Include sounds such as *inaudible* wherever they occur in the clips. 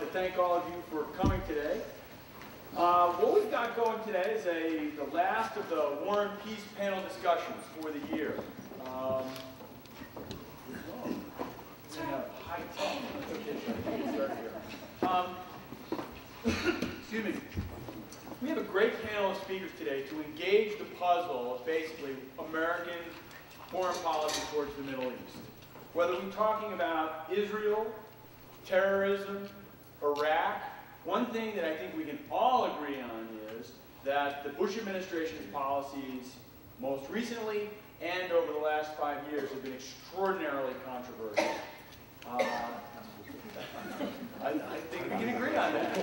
to thank all of you for coming today. Uh, what we've got going today is a the last of the War and Peace panel discussions for the year. Um, here. Um, excuse me. We have a great panel of speakers today to engage the puzzle of basically American foreign policy towards the Middle East. Whether we're talking about Israel, terrorism, Iraq, one thing that I think we can all agree on is that the Bush administration's policies most recently and over the last five years have been extraordinarily controversial. Uh, I, I, think we can agree on that.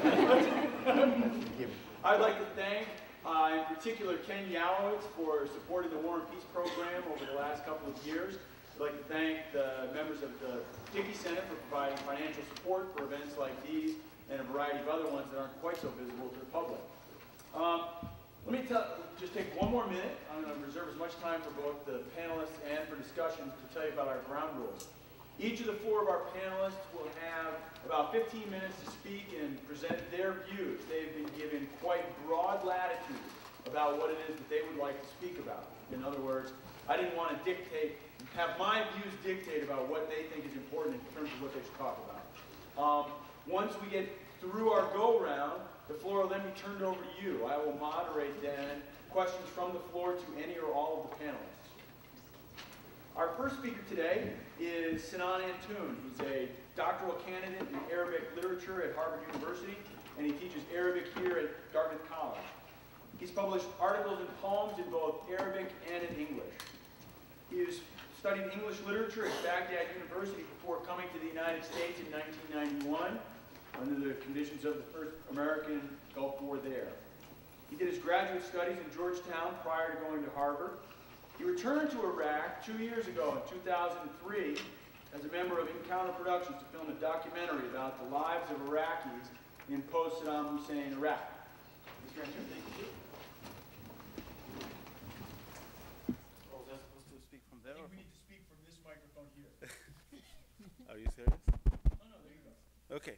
I'd like to thank, uh, in particular, Ken Yalowitz for supporting the War and Peace program over the last couple of years. I'd like to thank the members of the Dickey Center for providing financial support for events like these and a variety of other ones that aren't quite so visible to the public. Um, let me tell, just take one more minute. I'm going to reserve as much time for both the panelists and for discussion to tell you about our ground rules. Each of the four of our panelists will have about 15 minutes to speak and present their views. They've been given quite broad latitude about what it is that they would like to speak about. In other words, I didn't want to dictate, have my views dictate about what they think is important in terms of what they should talk about. Um, once we get through our go-round, the floor will then be turned over to you. I will moderate then questions from the floor to any or all of the panelists. Our first speaker today is Sinan Antoon. He's a doctoral candidate in Arabic literature at Harvard University, and he teaches Arabic here at Dartmouth College. He's published articles and poems in both Arabic and in English. He has studied English literature at Baghdad University before coming to the United States in 1991 under the conditions of the first American Gulf War there. He did his graduate studies in Georgetown prior to going to Harvard. He returned to Iraq two years ago in 2003 as a member of Encounter Productions to film a documentary about the lives of Iraqis in post-Saddam Hussein Iraq. Mr. Thank you. Oh, that's supposed to speak from there? I think we need to speak from this microphone here. Are you serious? Oh, no, there you go. Okay.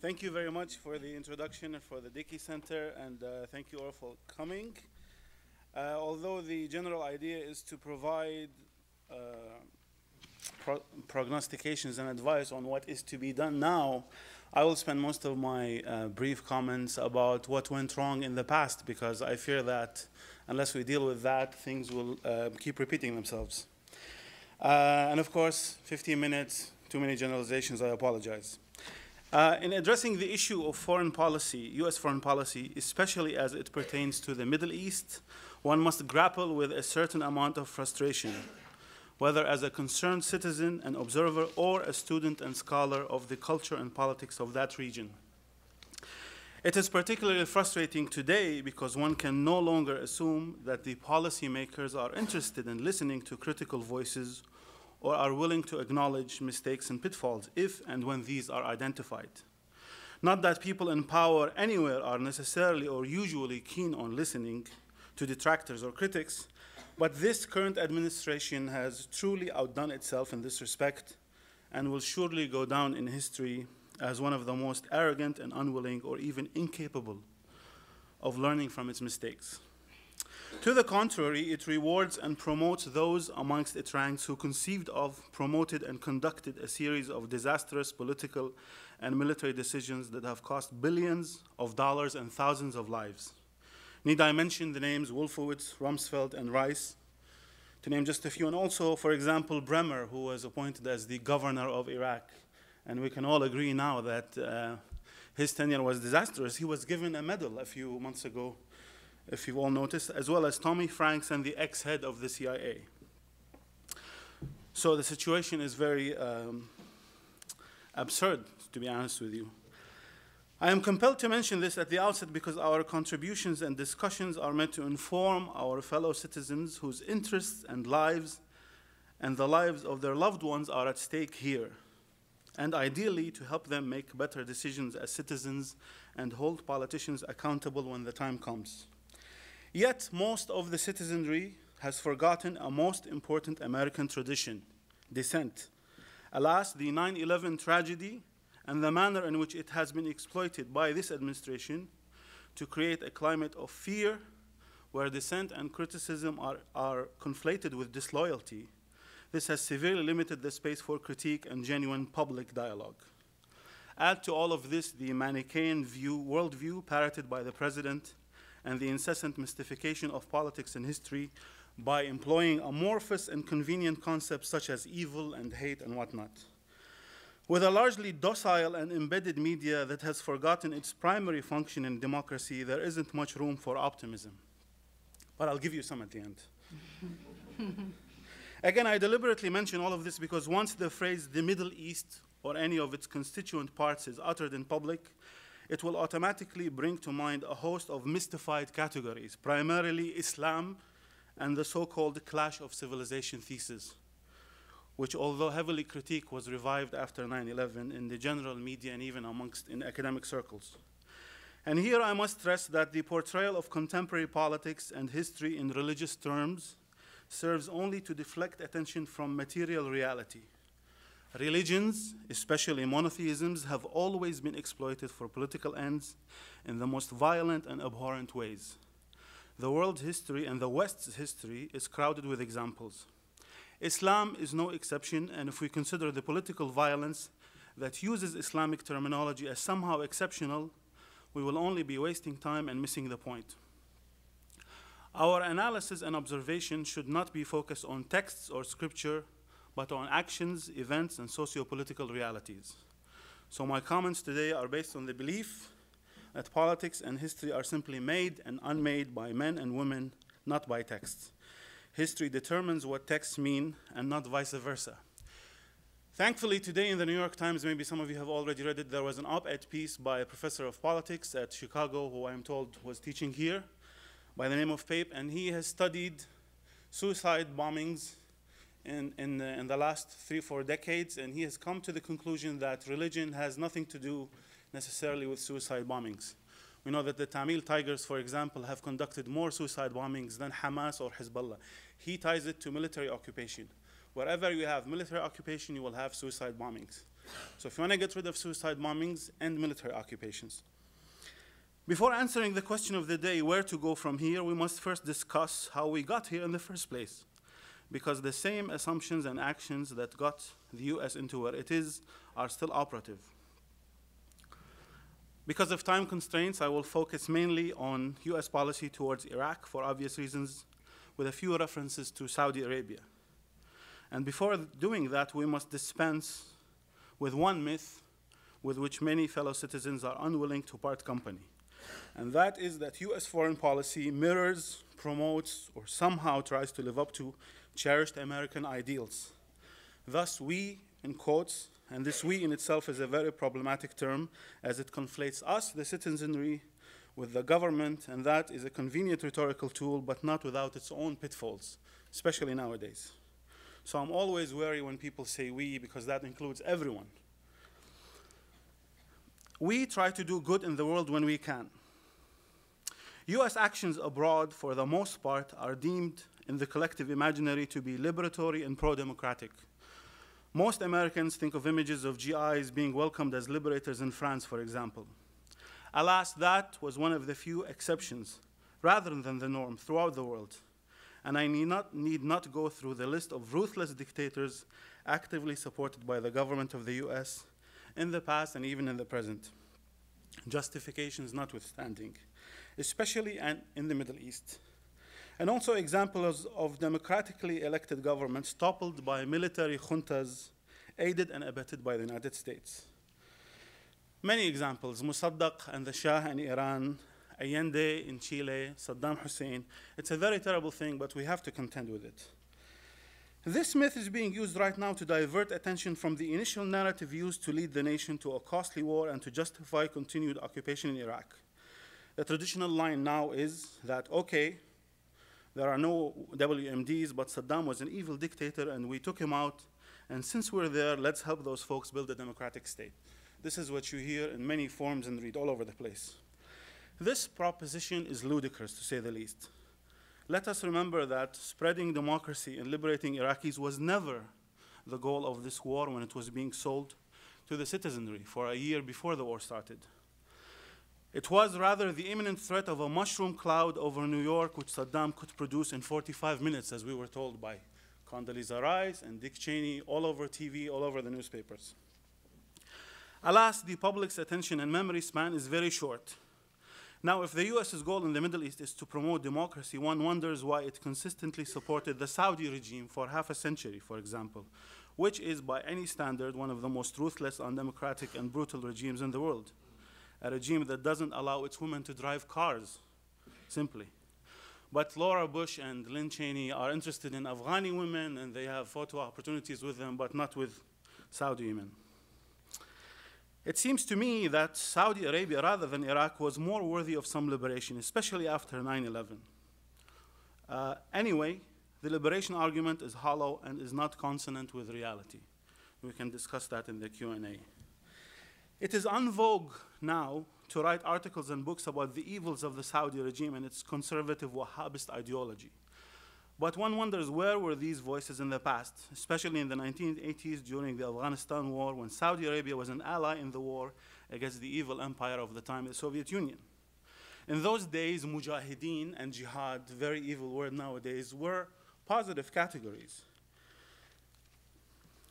Thank you very much for the introduction and for the Dickey Center, and uh, thank you all for coming. Uh, although the general idea is to provide uh, pro prognostications and advice on what is to be done now, I will spend most of my uh, brief comments about what went wrong in the past because I fear that unless we deal with that, things will uh, keep repeating themselves. Uh, and of course, 15 minutes, too many generalizations, I apologize. Uh, in addressing the issue of foreign policy, U.S. foreign policy, especially as it pertains to the Middle East, one must grapple with a certain amount of frustration, whether as a concerned citizen and observer or a student and scholar of the culture and politics of that region. It is particularly frustrating today because one can no longer assume that the policymakers are interested in listening to critical voices or are willing to acknowledge mistakes and pitfalls if and when these are identified. Not that people in power anywhere are necessarily or usually keen on listening to detractors or critics, but this current administration has truly outdone itself in this respect and will surely go down in history as one of the most arrogant and unwilling or even incapable of learning from its mistakes. To the contrary, it rewards and promotes those amongst its ranks who conceived of, promoted, and conducted a series of disastrous political and military decisions that have cost billions of dollars and thousands of lives. Need I mention the names Wolfowitz, Rumsfeld, and Rice, to name just a few, and also, for example, Bremer, who was appointed as the governor of Iraq. And we can all agree now that uh, his tenure was disastrous. He was given a medal a few months ago if you've all noticed, as well as Tommy Franks and the ex-head of the CIA. So the situation is very um, absurd, to be honest with you. I am compelled to mention this at the outset because our contributions and discussions are meant to inform our fellow citizens whose interests and lives and the lives of their loved ones are at stake here, and ideally to help them make better decisions as citizens and hold politicians accountable when the time comes. Yet most of the citizenry has forgotten a most important American tradition, dissent. Alas, the 9-11 tragedy and the manner in which it has been exploited by this administration to create a climate of fear where dissent and criticism are, are conflated with disloyalty, this has severely limited the space for critique and genuine public dialogue. Add to all of this the Manichaean view, worldview parroted by the president and the incessant mystification of politics and history by employing amorphous and convenient concepts such as evil and hate and whatnot. With a largely docile and embedded media that has forgotten its primary function in democracy, there isn't much room for optimism. But I'll give you some at the end. *laughs* Again, I deliberately mention all of this because once the phrase the Middle East or any of its constituent parts is uttered in public, it will automatically bring to mind a host of mystified categories, primarily Islam and the so-called clash of civilization thesis, which although heavily critiqued was revived after 9-11 in the general media and even amongst in academic circles. And here I must stress that the portrayal of contemporary politics and history in religious terms serves only to deflect attention from material reality. Religions, especially monotheisms, have always been exploited for political ends in the most violent and abhorrent ways. The world's history and the West's history is crowded with examples. Islam is no exception, and if we consider the political violence that uses Islamic terminology as somehow exceptional, we will only be wasting time and missing the point. Our analysis and observation should not be focused on texts or scripture, but on actions, events, and socio-political realities. So my comments today are based on the belief that politics and history are simply made and unmade by men and women, not by texts. History determines what texts mean and not vice versa. Thankfully, today in the New York Times, maybe some of you have already read it, there was an op-ed piece by a professor of politics at Chicago, who I'm told was teaching here, by the name of Pape, and he has studied suicide bombings in, in, the, in the last three, four decades, and he has come to the conclusion that religion has nothing to do necessarily with suicide bombings. We know that the Tamil Tigers, for example, have conducted more suicide bombings than Hamas or Hezbollah. He ties it to military occupation. Wherever you have military occupation, you will have suicide bombings. So if you want to get rid of suicide bombings, end military occupations. Before answering the question of the day, where to go from here, we must first discuss how we got here in the first place. Because the same assumptions and actions that got the US into where it is are still operative. Because of time constraints, I will focus mainly on US policy towards Iraq for obvious reasons, with a few references to Saudi Arabia. And before doing that, we must dispense with one myth with which many fellow citizens are unwilling to part company. And that is that US foreign policy mirrors, promotes, or somehow tries to live up to cherished American ideals. Thus, we, in quotes, and this we in itself is a very problematic term as it conflates us, the citizenry, with the government, and that is a convenient rhetorical tool, but not without its own pitfalls, especially nowadays. So I'm always wary when people say we because that includes everyone. We try to do good in the world when we can. US actions abroad, for the most part, are deemed in the collective imaginary to be liberatory and pro democratic. Most Americans think of images of GIs being welcomed as liberators in France, for example. Alas, that was one of the few exceptions, rather than the norm, throughout the world and I need not, need not go through the list of ruthless dictators actively supported by the government of the US in the past and even in the present. Justifications notwithstanding, especially in the Middle East. And also examples of democratically elected governments toppled by military juntas aided and abetted by the United States. Many examples, Mossadegh and the Shah in Iran, Allende in Chile, Saddam Hussein. It's a very terrible thing, but we have to contend with it. This myth is being used right now to divert attention from the initial narrative used to lead the nation to a costly war and to justify continued occupation in Iraq. The traditional line now is that, okay, there are no WMDs, but Saddam was an evil dictator and we took him out, and since we're there, let's help those folks build a democratic state. This is what you hear in many forms and read all over the place. This proposition is ludicrous, to say the least. Let us remember that spreading democracy and liberating Iraqis was never the goal of this war when it was being sold to the citizenry for a year before the war started. It was rather the imminent threat of a mushroom cloud over New York, which Saddam could produce in 45 minutes, as we were told by Condoleezza Rice and Dick Cheney, all over TV, all over the newspapers. Alas, the public's attention and memory span is very short. Now, if the US's goal in the Middle East is to promote democracy, one wonders why it consistently supported the Saudi regime for half a century, for example, which is, by any standard, one of the most ruthless, undemocratic, and brutal regimes in the world. A regime that doesn't allow its women to drive cars, simply. But Laura Bush and Lynne Cheney are interested in Afghani women, and they have photo opportunities with them, but not with Saudi women. It seems to me that Saudi Arabia, rather than Iraq, was more worthy of some liberation, especially after 9 11. Uh, anyway, the liberation argument is hollow and is not consonant with reality. We can discuss that in the Q&A. It is en vogue now to write articles and books about the evils of the Saudi regime and its conservative Wahhabist ideology. But one wonders where were these voices in the past, especially in the 1980s during the Afghanistan war when Saudi Arabia was an ally in the war against the evil empire of the time, the Soviet Union. In those days, mujahideen and jihad, very evil word nowadays, were positive categories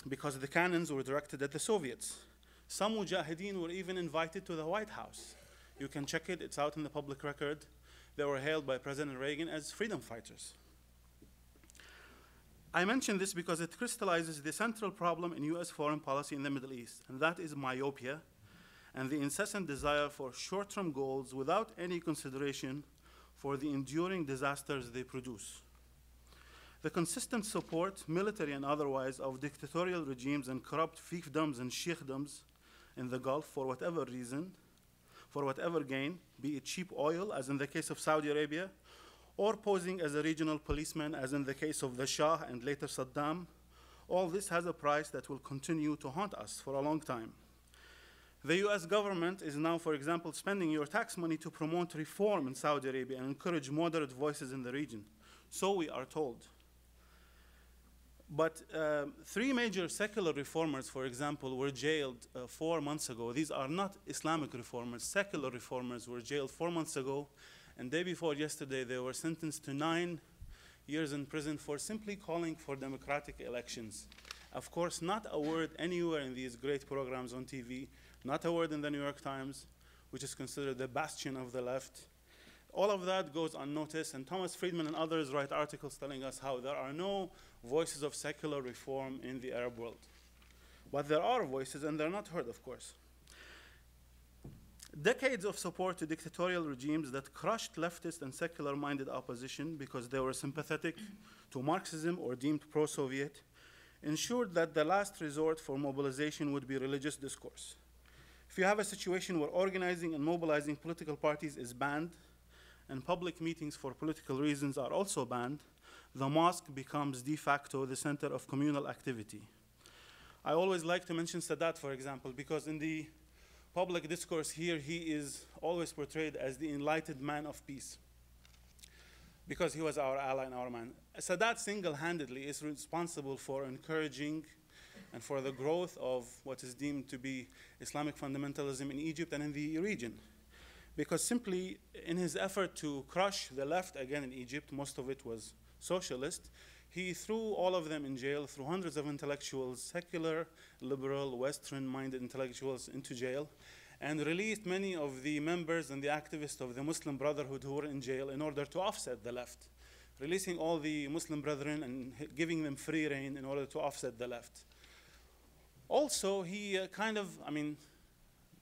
because the cannons were directed at the Soviets. Some mujahideen were even invited to the White House. You can check it, it's out in the public record. They were hailed by President Reagan as freedom fighters. I mention this because it crystallizes the central problem in US foreign policy in the Middle East, and that is myopia and the incessant desire for short term goals without any consideration for the enduring disasters they produce. The consistent support, military and otherwise, of dictatorial regimes and corrupt fiefdoms and sheikdoms in the Gulf for whatever reason, for whatever gain, be it cheap oil, as in the case of Saudi Arabia, or posing as a regional policeman, as in the case of the Shah and later Saddam, all this has a price that will continue to haunt us for a long time. The US government is now, for example, spending your tax money to promote reform in Saudi Arabia and encourage moderate voices in the region. So we are told. But um, three major secular reformers, for example, were jailed uh, four months ago. These are not Islamic reformers. Secular reformers were jailed four months ago and day before yesterday, they were sentenced to nine years in prison for simply calling for democratic elections. Of course, not a word anywhere in these great programs on TV, not a word in the New York Times, which is considered the bastion of the left. All of that goes unnoticed, and Thomas Friedman and others write articles telling us how there are no voices of secular reform in the Arab world. But there are voices, and they're not heard, of course. Decades of support to dictatorial regimes that crushed leftist and secular minded opposition because they were sympathetic to Marxism or deemed pro Soviet ensured that the last resort for mobilization would be religious discourse. If you have a situation where organizing and mobilizing political parties is banned, and public meetings for political reasons are also banned, the mosque becomes de facto the center of communal activity. I always like to mention Sadat, for example, because in the public discourse here, he is always portrayed as the enlightened man of peace because he was our ally and our man. Sadat single-handedly is responsible for encouraging and for the growth of what is deemed to be Islamic fundamentalism in Egypt and in the region. Because simply in his effort to crush the left again in Egypt, most of it was socialist, he threw all of them in jail, threw hundreds of intellectuals, secular, liberal, Western minded intellectuals into jail, and released many of the members and the activists of the Muslim Brotherhood who were in jail in order to offset the left, releasing all the Muslim brethren and giving them free reign in order to offset the left. Also, he uh, kind of, I mean,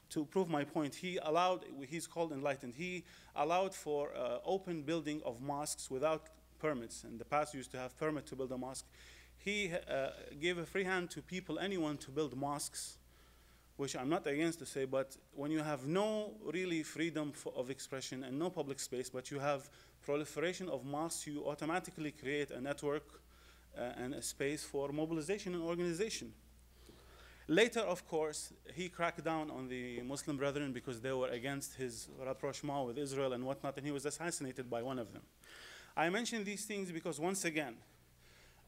to prove my point, he allowed, he's called enlightened, he allowed for uh, open building of mosques without permits. In the past, you used to have permit to build a mosque. He uh, gave a free hand to people, anyone, to build mosques, which I'm not against to say, but when you have no really freedom of expression and no public space, but you have proliferation of mosques, you automatically create a network uh, and a space for mobilization and organization. Later, of course, he cracked down on the Muslim brethren because they were against his rapprochement with Israel and whatnot, and he was assassinated by one of them. I mention these things because once again,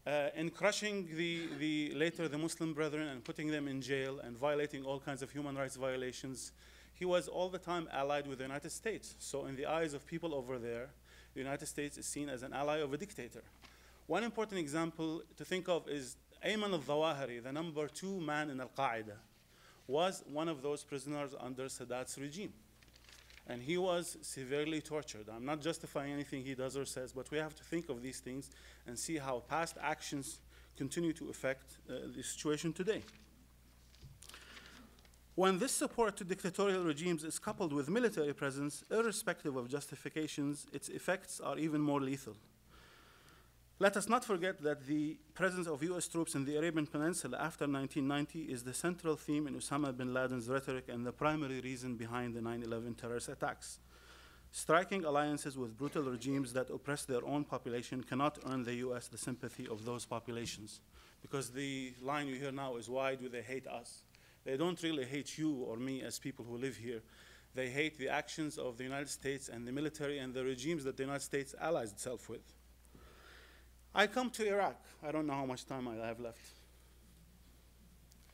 uh, in crushing the, the later the Muslim brethren and putting them in jail and violating all kinds of human rights violations, he was all the time allied with the United States. So in the eyes of people over there, the United States is seen as an ally of a dictator. One important example to think of is Ayman al-Zawahiri, the number two man in Al-Qaeda, was one of those prisoners under Sadat's regime. And he was severely tortured. I'm not justifying anything he does or says, but we have to think of these things and see how past actions continue to affect uh, the situation today. When this support to dictatorial regimes is coupled with military presence, irrespective of justifications, its effects are even more lethal. Let us not forget that the presence of US troops in the Arabian Peninsula after 1990 is the central theme in Osama bin Laden's rhetoric and the primary reason behind the 9 11 terrorist attacks. Striking alliances with brutal regimes that oppress their own population cannot earn the US the sympathy of those populations. Because the line you hear now is why do they hate us? They don't really hate you or me as people who live here. They hate the actions of the United States and the military and the regimes that the United States allies itself with. I come to Iraq. I don't know how much time I have left.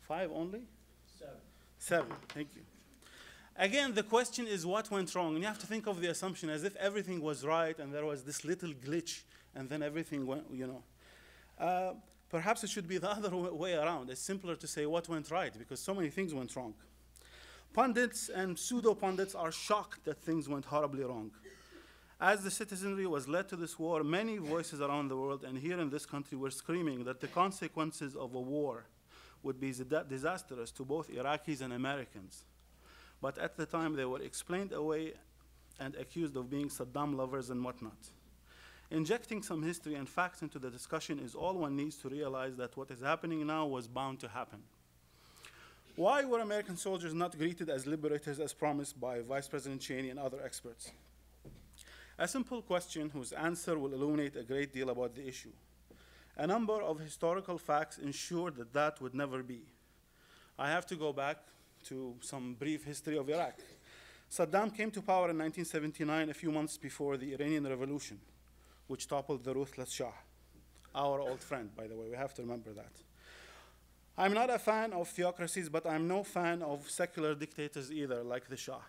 Five only? Seven. Seven, thank you. Again, the question is what went wrong? And you have to think of the assumption as if everything was right and there was this little glitch and then everything went, you know. Uh, perhaps it should be the *laughs* other way around. It's simpler to say what went right because so many things went wrong. Pundits and pseudo pundits are shocked that things went horribly wrong. As the citizenry was led to this war, many voices around the world and here in this country were screaming that the consequences of a war would be disastrous to both Iraqis and Americans. But at the time, they were explained away and accused of being Saddam lovers and whatnot. Injecting some history and facts into the discussion is all one needs to realize that what is happening now was bound to happen. Why were American soldiers not greeted as liberators as promised by Vice President Cheney and other experts? A simple question whose answer will illuminate a great deal about the issue. A number of historical facts ensure that that would never be. I have to go back to some brief history of Iraq. Saddam came to power in 1979, a few months before the Iranian Revolution, which toppled the ruthless Shah. Our old friend, by the way, we have to remember that. I'm not a fan of theocracies, but I'm no fan of secular dictators either, like the Shah.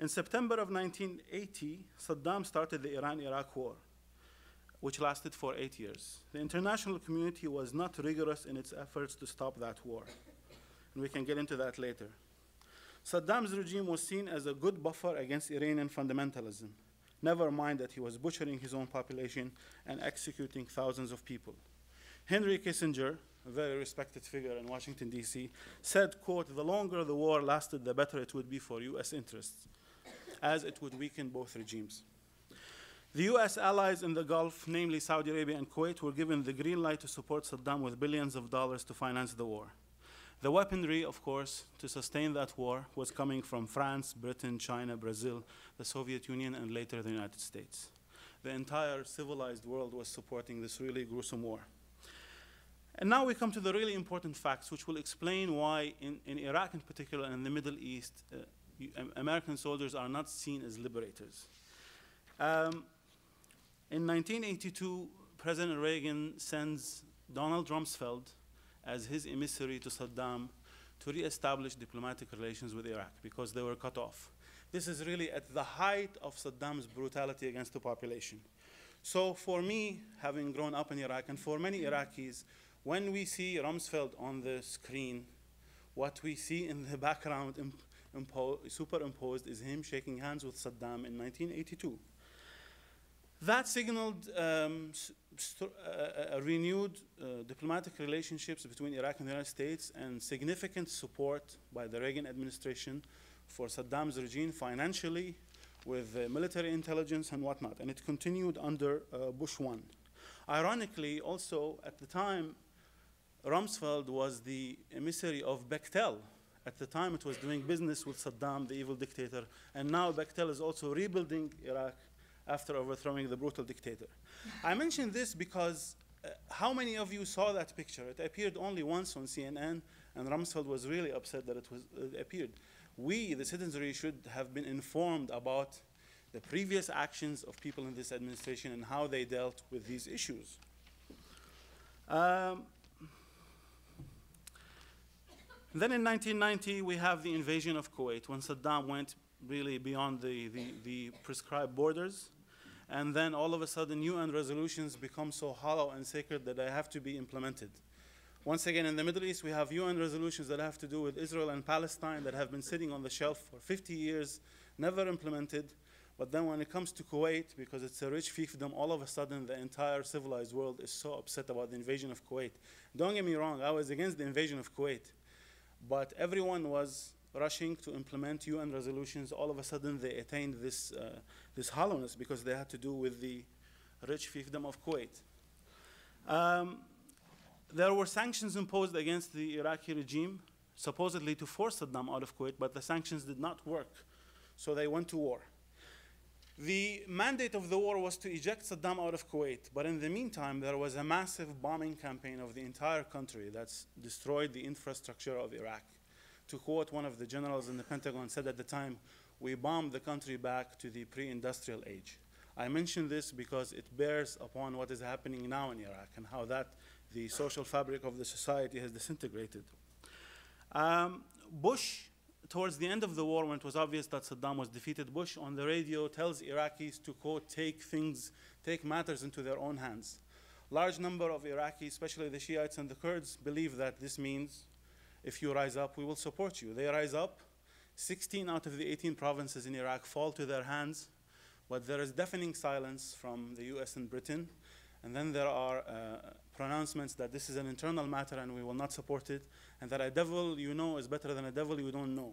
In September of 1980, Saddam started the Iran-Iraq war, which lasted for eight years. The international community was not rigorous in its efforts to stop that war, and we can get into that later. Saddam's regime was seen as a good buffer against Iranian fundamentalism, never mind that he was butchering his own population and executing thousands of people. Henry Kissinger, a very respected figure in Washington, D.C., said, quote, the longer the war lasted, the better it would be for U.S. interests as it would weaken both regimes. The US allies in the Gulf, namely Saudi Arabia and Kuwait, were given the green light to support Saddam with billions of dollars to finance the war. The weaponry, of course, to sustain that war was coming from France, Britain, China, Brazil, the Soviet Union, and later the United States. The entire civilized world was supporting this really gruesome war. And now we come to the really important facts, which will explain why, in, in Iraq in particular, and in the Middle East, uh, American soldiers are not seen as liberators. Um, in 1982, President Reagan sends Donald Rumsfeld as his emissary to Saddam to reestablish diplomatic relations with Iraq because they were cut off. This is really at the height of Saddam's brutality against the population. So for me, having grown up in Iraq, and for many Iraqis, when we see Rumsfeld on the screen, what we see in the *laughs* background superimposed is him shaking hands with Saddam in 1982. That signaled um, a renewed uh, diplomatic relationships between Iraq and the United States and significant support by the Reagan administration for Saddam's regime financially with uh, military intelligence and whatnot. And it continued under uh, Bush 1. Ironically, also at the time, Rumsfeld was the emissary of Bechtel, at the time, it was doing business with Saddam, the evil dictator, and now Bechtel is also rebuilding Iraq after overthrowing the brutal dictator. I mention this because uh, how many of you saw that picture? It appeared only once on CNN, and Rumsfeld was really upset that it, was, it appeared. We, the citizenry, should have been informed about the previous actions of people in this administration and how they dealt with these issues. Um, then in 1990, we have the invasion of Kuwait when Saddam went really beyond the, the, the prescribed borders. And then all of a sudden, UN resolutions become so hollow and sacred that they have to be implemented. Once again, in the Middle East, we have UN resolutions that have to do with Israel and Palestine that have been sitting on the shelf for 50 years, never implemented. But then when it comes to Kuwait, because it's a rich fiefdom, all of a sudden the entire civilized world is so upset about the invasion of Kuwait. Don't get me wrong, I was against the invasion of Kuwait. But everyone was rushing to implement UN resolutions. All of a sudden they attained this, uh, this hollowness because they had to do with the rich fiefdom of Kuwait. Um, there were sanctions imposed against the Iraqi regime, supposedly to force Saddam out of Kuwait, but the sanctions did not work. So they went to war. The mandate of the war was to eject Saddam out of Kuwait, but in the meantime, there was a massive bombing campaign of the entire country that's destroyed the infrastructure of Iraq. To quote one of the generals in the Pentagon, said at the time, we bombed the country back to the pre-industrial age. I mention this because it bears upon what is happening now in Iraq and how that the social fabric of the society has disintegrated. Um, Bush, towards the end of the war, when it was obvious that Saddam was defeated, Bush on the radio tells Iraqis to, quote, take things, take matters into their own hands. Large number of Iraqis, especially the Shiites and the Kurds, believe that this means if you rise up, we will support you. They rise up. 16 out of the 18 provinces in Iraq fall to their hands, but there is deafening silence from the US and Britain. And then there are uh, pronouncements that this is an internal matter and we will not support it, and that a devil you know is better than a devil you don't know.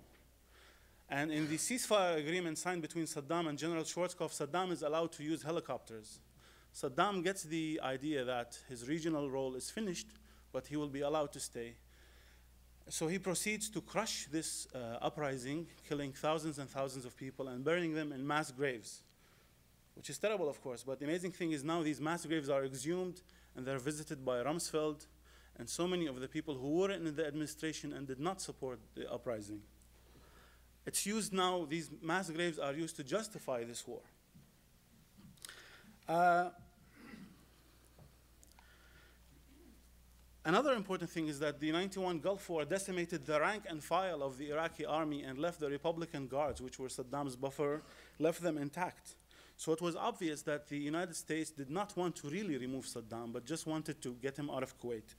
And in the ceasefire agreement signed between Saddam and General Schwarzkopf, Saddam is allowed to use helicopters. Saddam gets the idea that his regional role is finished, but he will be allowed to stay. So he proceeds to crush this uh, uprising, killing thousands and thousands of people and burying them in mass graves, which is terrible, of course. But the amazing thing is now these mass graves are exhumed and they're visited by Rumsfeld and so many of the people who were in the administration and did not support the uprising. It's used now, these mass graves are used to justify this war. Uh, Another important thing is that the 91 Gulf War decimated the rank and file of the Iraqi army and left the Republican Guards, which were Saddam's buffer, left them intact. So it was obvious that the United States did not want to really remove Saddam, but just wanted to get him out of Kuwait.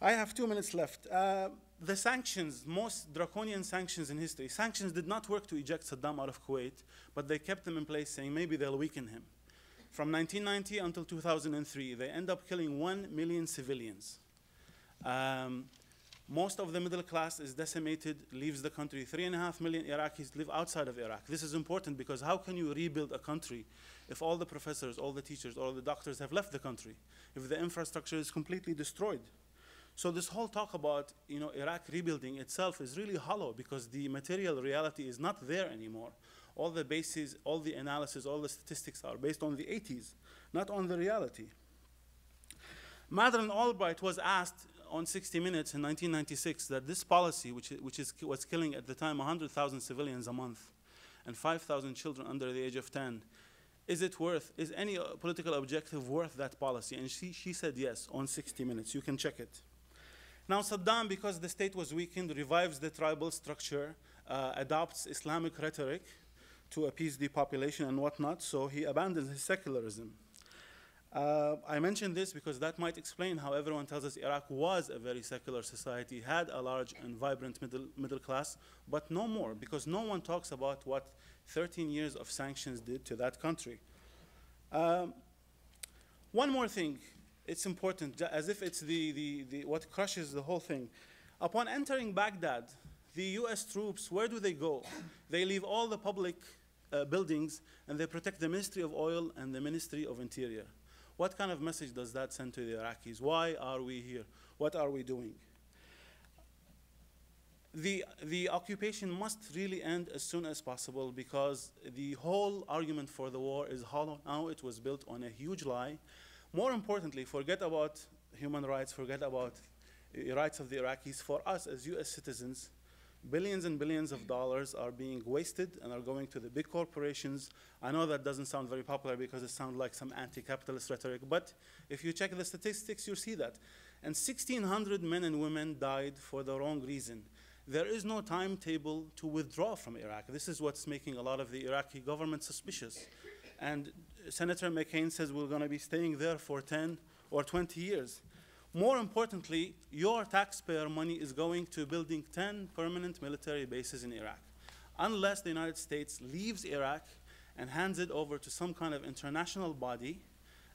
I have two minutes left. Uh, the sanctions, most draconian sanctions in history, sanctions did not work to eject Saddam out of Kuwait, but they kept them in place saying maybe they'll weaken him. From 1990 until 2003, they end up killing 1 million civilians. Um, most of the middle class is decimated, leaves the country. Three and a half million Iraqis live outside of Iraq. This is important because how can you rebuild a country if all the professors, all the teachers, all the doctors have left the country, if the infrastructure is completely destroyed? So this whole talk about you know, Iraq rebuilding itself is really hollow because the material reality is not there anymore all the bases, all the analysis, all the statistics are based on the 80s, not on the reality. Madeleine Albright was asked on 60 Minutes in 1996 that this policy, which, which is, was killing at the time 100,000 civilians a month and 5,000 children under the age of 10, is it worth, is any uh, political objective worth that policy? And she, she said yes on 60 Minutes. You can check it. Now Saddam, because the state was weakened, revives the tribal structure, uh, adopts Islamic rhetoric, to appease the population and whatnot, so he abandons his secularism. Uh, I mention this because that might explain how everyone tells us Iraq was a very secular society, had a large and vibrant middle, middle class, but no more, because no one talks about what 13 years of sanctions did to that country. Um, one more thing, it's important, as if it's the, the, the, what crushes the whole thing. Upon entering Baghdad, the US troops, where do they go? They leave all the public uh, buildings and they protect the Ministry of Oil and the Ministry of Interior. What kind of message does that send to the Iraqis? Why are we here? What are we doing? The, the occupation must really end as soon as possible because the whole argument for the war is hollow now. It was built on a huge lie. More importantly, forget about human rights, forget about the rights of the Iraqis. For us as US citizens, Billions and billions of dollars are being wasted and are going to the big corporations. I know that doesn't sound very popular because it sounds like some anti-capitalist rhetoric, but if you check the statistics, you see that. And 1,600 men and women died for the wrong reason. There is no timetable to withdraw from Iraq. This is what's making a lot of the Iraqi government suspicious. And Senator McCain says we're going to be staying there for 10 or 20 years. More importantly, your taxpayer money is going to building 10 permanent military bases in Iraq. Unless the United States leaves Iraq and hands it over to some kind of international body,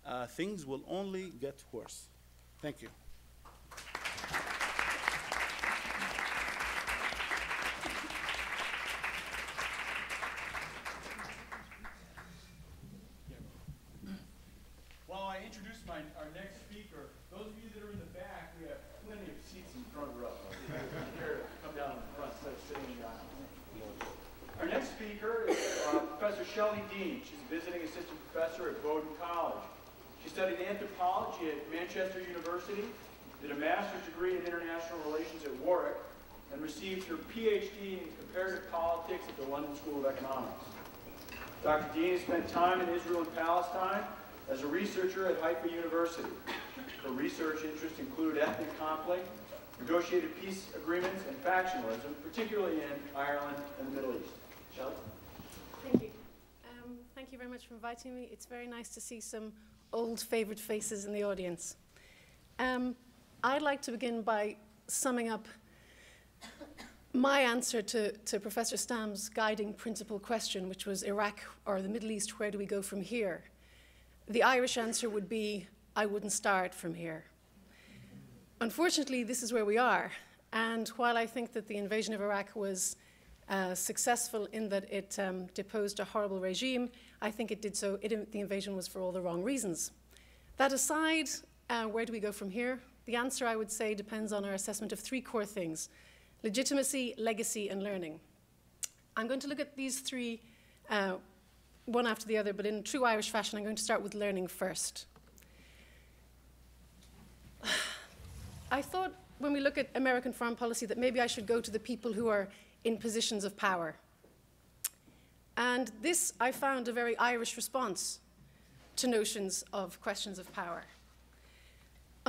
uh, things will only get worse. Thank you. While I introduce my, our next speaker, those of you that are in the back, we have plenty of seats in the front row. Here, come down in the front instead of sitting in the aisle. Our next speaker is uh, Professor Shelley Deane. She's a visiting assistant professor at Bowdoin College. She studied anthropology at Manchester University, did a master's degree in international relations at Warwick, and received her PhD in comparative politics at the London School of Economics. Dr. Deane spent time in Israel and Palestine as a researcher at Haifa University. Her research interests include ethnic conflict, negotiated peace agreements, and factionalism, particularly in Ireland and the Middle East. Shelley? Thank you. Um, thank you very much for inviting me. It's very nice to see some old favourite faces in the audience. Um, I'd like to begin by summing up my answer to, to Professor Stam's guiding principle question, which was Iraq or the Middle East, where do we go from here? The Irish answer would be I wouldn't start from here. Unfortunately, this is where we are. And while I think that the invasion of Iraq was uh, successful in that it um, deposed a horrible regime, I think it did so, it, the invasion was for all the wrong reasons. That aside, uh, where do we go from here? The answer, I would say, depends on our assessment of three core things legitimacy, legacy, and learning. I'm going to look at these three uh, one after the other, but in true Irish fashion, I'm going to start with learning first. *sighs* I thought when we look at American foreign policy that maybe I should go to the people who are in positions of power. And this, I found, a very Irish response to notions of questions of power.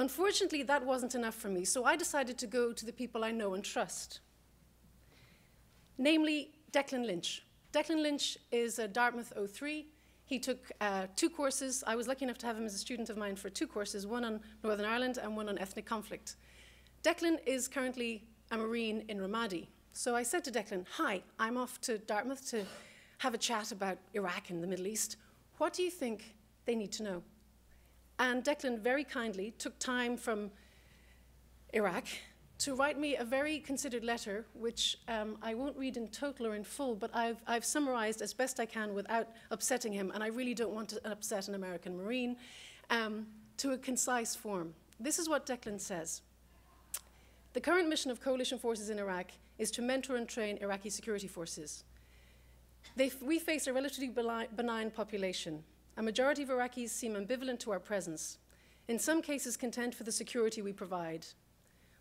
Unfortunately, that wasn't enough for me, so I decided to go to the people I know and trust. Namely, Declan Lynch. Declan Lynch is a Dartmouth 03. He took uh, two courses. I was lucky enough to have him as a student of mine for two courses, one on Northern Ireland and one on ethnic conflict. Declan is currently a Marine in Ramadi. So I said to Declan, Hi, I'm off to Dartmouth to have a chat about Iraq and the Middle East. What do you think they need to know? And Declan very kindly took time from Iraq to write me a very considered letter, which um, I won't read in total or in full, but I've, I've, summarized as best I can without upsetting him, and I really don't want to upset an American Marine, um, to a concise form. This is what Declan says. The current mission of coalition forces in Iraq is to mentor and train Iraqi security forces. They, we face a relatively benign population. A majority of Iraqis seem ambivalent to our presence, in some cases content for the security we provide.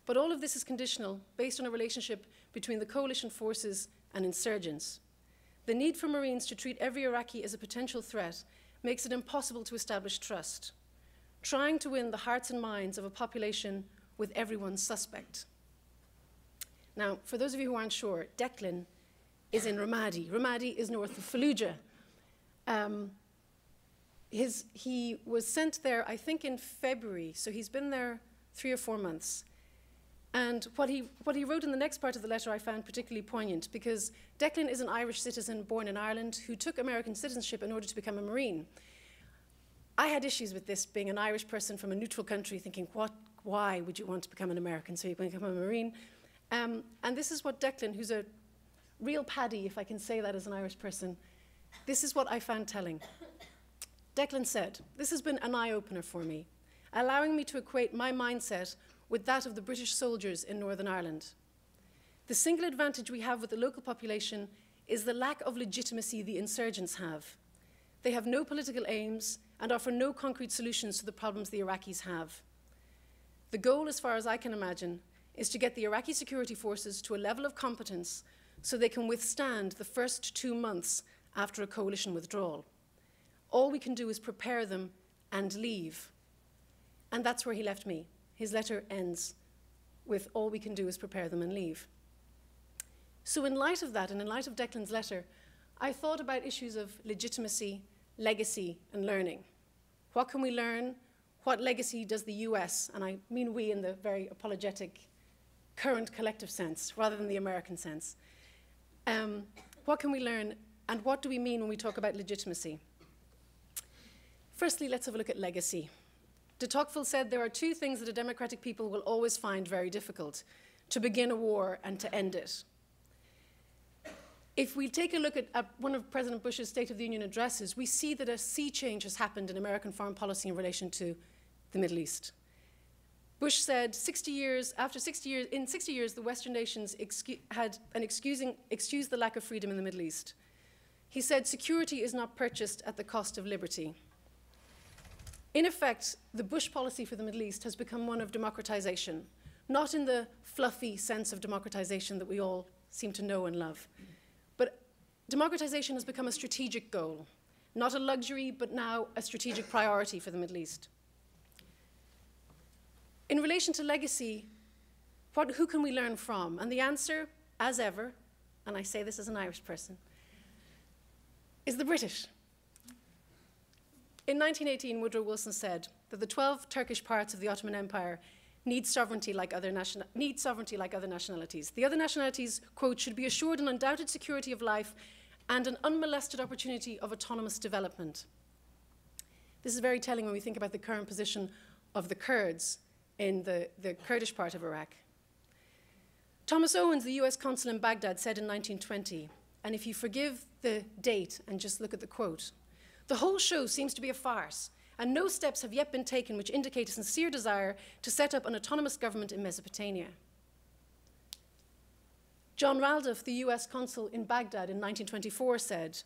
But all of this is conditional based on a relationship between the coalition forces and insurgents. The need for Marines to treat every Iraqi as a potential threat makes it impossible to establish trust, trying to win the hearts and minds of a population with everyone suspect. Now, for those of you who aren't sure, Declan is in Ramadi. Ramadi is north of Fallujah. Um, his, he was sent there, I think, in February, so he's been there three or four months. And what he, what he wrote in the next part of the letter I found particularly poignant because Declan is an Irish citizen born in Ireland who took American citizenship in order to become a Marine. I had issues with this being an Irish person from a neutral country thinking, what, why would you want to become an American so you can become a Marine? Um, and this is what Declan, who's a real paddy, if I can say that as an Irish person, this is what I found telling. Declan said, This has been an eye opener for me, allowing me to equate my mindset with that of the British soldiers in Northern Ireland. The single advantage we have with the local population is the lack of legitimacy the insurgents have. They have no political aims and offer no concrete solutions to the problems the Iraqis have. The goal, as far as I can imagine, is to get the Iraqi security forces to a level of competence so they can withstand the first two months after a coalition withdrawal. All we can do is prepare them and leave. And that's where he left me. His letter ends with all we can do is prepare them and leave. So, in light of that, and in light of Declan's letter, I thought about issues of legitimacy, legacy, and learning. What can we learn? What legacy does the US, and I mean we in the very apologetic current collective sense rather than the American sense, um, what can we learn and what do we mean when we talk about legitimacy? Firstly, let's have a look at legacy. De Tocqueville said there are two things that a democratic people will always find very difficult to begin a war and to end it. If we take a look at, at, one of President Bush's State of the Union addresses, we see that a sea change has happened in American foreign policy in relation to the Middle East. Bush said 60 years, after 60 years, in 60 years, the Western nations had an excusing, excused the lack of freedom in the Middle East. He said security is not purchased at the cost of liberty. In effect, the Bush policy for the Middle East has become one of democratization, not in the fluffy sense of democratization that we all seem to know and love, but democratization has become a strategic goal, not a luxury, but now a strategic priority for the Middle East. In relation to legacy, what, who can we learn from? And the answer, as ever, and I say this as an Irish person, is the British. In 1918, Woodrow Wilson said that the 12 Turkish parts of the Ottoman Empire need sovereignty like other, nation- need sovereignty like other nationalities. The other nationalities, quote, should be assured an undoubted security of life and an unmolested opportunity of autonomous development. This is very telling when we think about the current position of the Kurds in the, the Kurdish part of Iraq. Thomas Owens, the US consul in Baghdad, said in 1920, and if you forgive the date and just look at the quote, the whole show seems to be a farce, and no steps have yet been taken which indicate a sincere desire to set up an autonomous government in Mesopotamia. John Randolph, the US consul in Baghdad in 1924, said,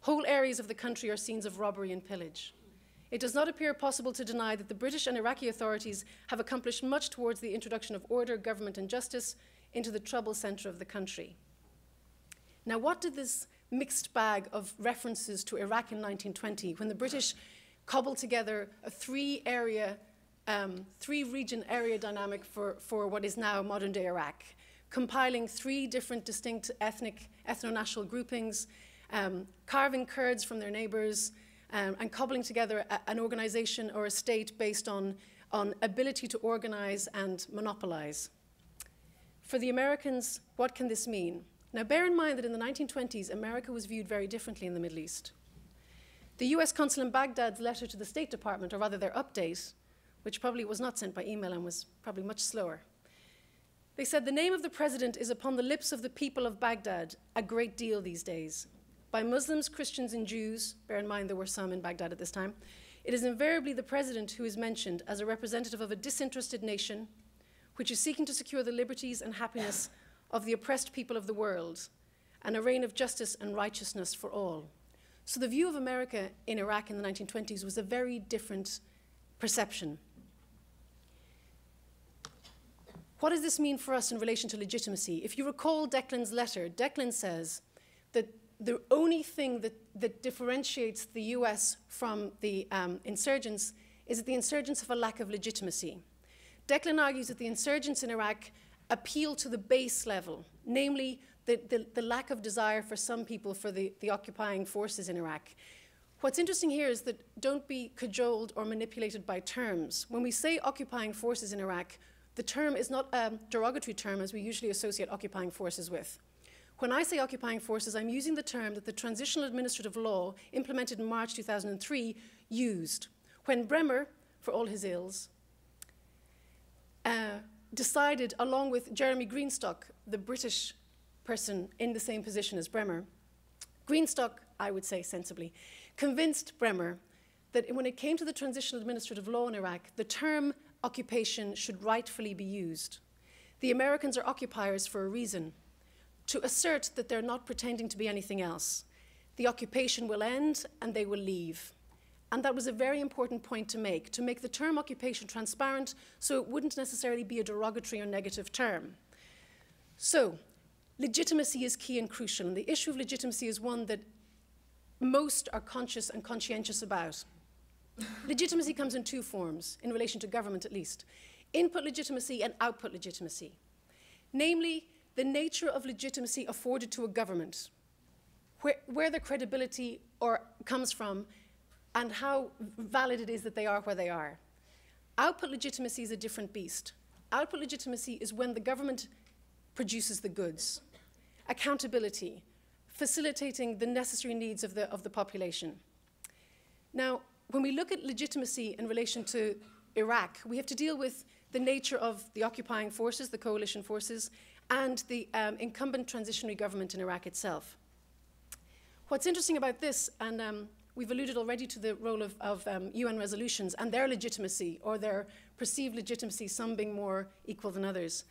Whole areas of the country are scenes of robbery and pillage. It does not appear possible to deny that the British and Iraqi authorities have accomplished much towards the introduction of order, government, and justice into the troubled centre of the country. Now, what did this mixed bag of references to Iraq in 1920 when the British cobbled together a three area, um, three region area dynamic for, for what is now modern day Iraq, compiling three different distinct ethnic, ethno national groupings, um, carving Kurds from their neighbors, um, and cobbling together a, an organization or a state based on, on ability to organize and monopolize. For the Americans, what can this mean? Now, bear in mind that in the 1920s, America was viewed very differently in the Middle East. The US consul in Baghdad's letter to the State Department, or rather their update, which probably was not sent by email and was probably much slower, they said the name of the president is upon the lips of the people of Baghdad a great deal these days. By Muslims, Christians, and Jews, bear in mind there were some in Baghdad at this time, it is invariably the president who is mentioned as a representative of a disinterested nation which is seeking to secure the liberties and happiness of the oppressed people of the world and a reign of justice and righteousness for all. So the view of America in Iraq in the 1920s was a very different perception. What does this mean for us in relation to legitimacy? If you recall Declan's letter, Declan says that the only thing that, that differentiates the US from the um, insurgents is that the insurgents have a lack of legitimacy. Declan argues that the insurgents in Iraq appeal to the base level, namely the, the, the, lack of desire for some people for the, the occupying forces in Iraq. What's interesting here is that don't be cajoled or manipulated by terms. When we say occupying forces in Iraq, the term is not a derogatory term as we usually associate occupying forces with. When I say occupying forces, I'm using the term that the Transitional Administrative Law, implemented in March 2003, used. When Bremer, for all his ills, uh, decided, along with Jeremy Greenstock, the British person in the same position as Bremer, Greenstock, I would say sensibly, convinced Bremer that when it came to the transitional administrative law in Iraq, the term occupation should rightfully be used. The Americans are occupiers for a reason to assert that they're not pretending to be anything else. The occupation will end and they will leave. And that was a very important point to make, to make the term occupation transparent so it wouldn't necessarily be a derogatory or negative term. So, legitimacy is key and crucial, and the issue of legitimacy is one that most are conscious and conscientious about. legitimacy comes in two forms, in relation to government at least input legitimacy and output legitimacy. Namely, the nature of legitimacy afforded to a government, where, where the credibility or comes from, and how valid it is that they are where they are. Output legitimacy is a different beast. Output legitimacy is when the government produces the goods. Accountability, facilitating the necessary needs of the, of the population. Now, when we look at legitimacy in relation to Iraq, we have to deal with the nature of the occupying forces, the coalition forces, and the um, incumbent transitionary government in Iraq itself. What's interesting about this, and um, we've alluded already to the role of, of um, UN resolutions and their legitimacy or their perceived legitimacy, some being more equal than others.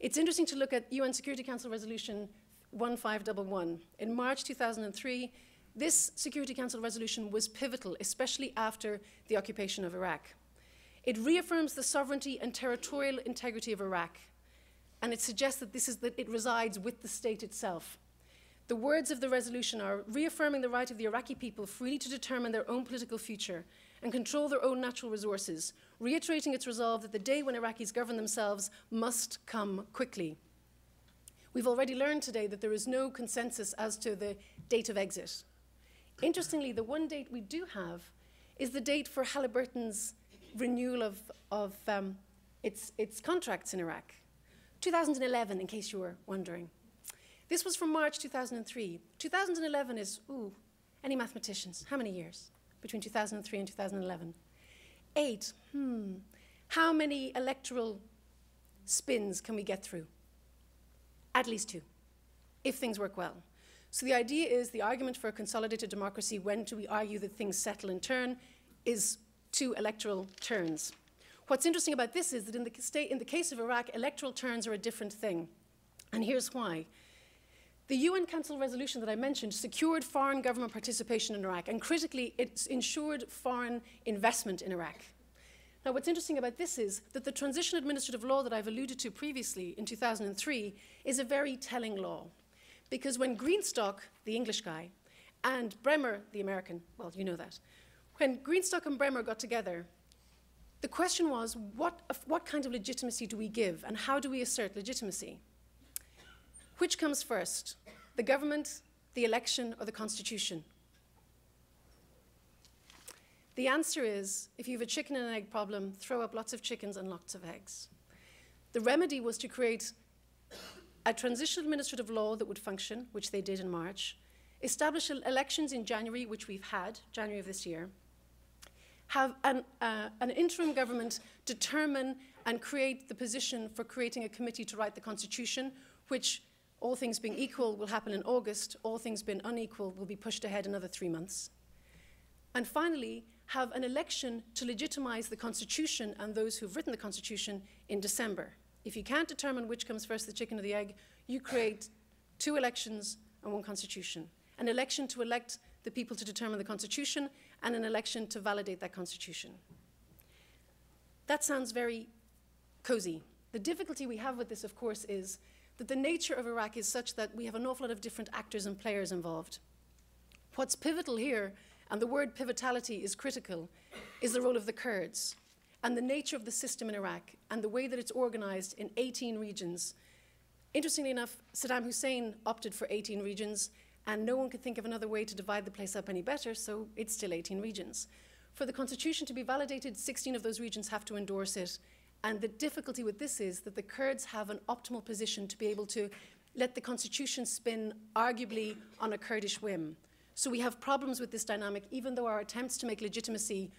It's interesting to look at UN Security Council Resolution 1511. In March 2003, this Security Council resolution was pivotal, especially after the occupation of Iraq. It reaffirms the sovereignty and territorial integrity of Iraq, and it suggests that this is that it resides with the state itself. The words of the resolution are reaffirming the right of the Iraqi people freely to determine their own political future and control their own natural resources, reiterating its resolve that the day when Iraqis govern themselves must come quickly. We've already learned today that there is no consensus as to the date of exit. Interestingly, the one date we do have is the date for Halliburton's renewal of, of um, its, its contracts in Iraq. 2011, in case you were wondering. This was from March 2003. 2011 is, ooh, any mathematicians? How many years between 2003 and 2011? Eight. Hmm. How many electoral spins can we get through? At least two, if things work well. So the idea is the argument for a consolidated democracy, when do we argue that things settle in turn, is two electoral turns. What's interesting about this is that in the, in the case of Iraq, electoral turns are a different thing. And here's why. The UN Council resolution that I mentioned secured foreign government participation in Iraq, and critically, it ensured foreign investment in Iraq. Now, what's interesting about this is that the transition administrative law that I've alluded to previously in 2003 is a very telling law. Because when Greenstock, the English guy, and Bremer, the American, well, you know that, when Greenstock and Bremer got together, the question was what, what kind of legitimacy do we give and how do we assert legitimacy? Which comes first, the government, the election, or the constitution? The answer is if you have a chicken and egg problem, throw up lots of chickens and lots of eggs. The remedy was to create a transitional administrative law that would function, which they did in March, establish elections in January, which we've had, January of this year, have an, uh, an interim government determine and create the position for creating a committee to write the constitution, which, all things being equal, will happen in August, all things being unequal, will be pushed ahead another three months. And finally, have an election to legitimize the constitution and those who've written the constitution in December. If you can't determine which comes first, the chicken or the egg, you create two elections and one constitution. An election to elect the people to determine the constitution and an election to validate that constitution. That sounds very cozy. The difficulty we have with this, of course, is that the nature of Iraq is such that we have an awful lot of different actors and players involved. What's pivotal here, and the word pivotality is critical, is the role of the Kurds and the nature of the system in Iraq and the way that it's organized in 18 regions. Interestingly enough, Saddam Hussein opted for 18 regions and no one could think of another way to divide the place up any better, so it's still 18 regions. For the constitution to be validated, 16 of those regions have to endorse it. And the difficulty with this is that the Kurds have an optimal position to be able to let the constitution spin arguably on a Kurdish whim. So we have problems with this dynamic, even though our attempts to make legitimacy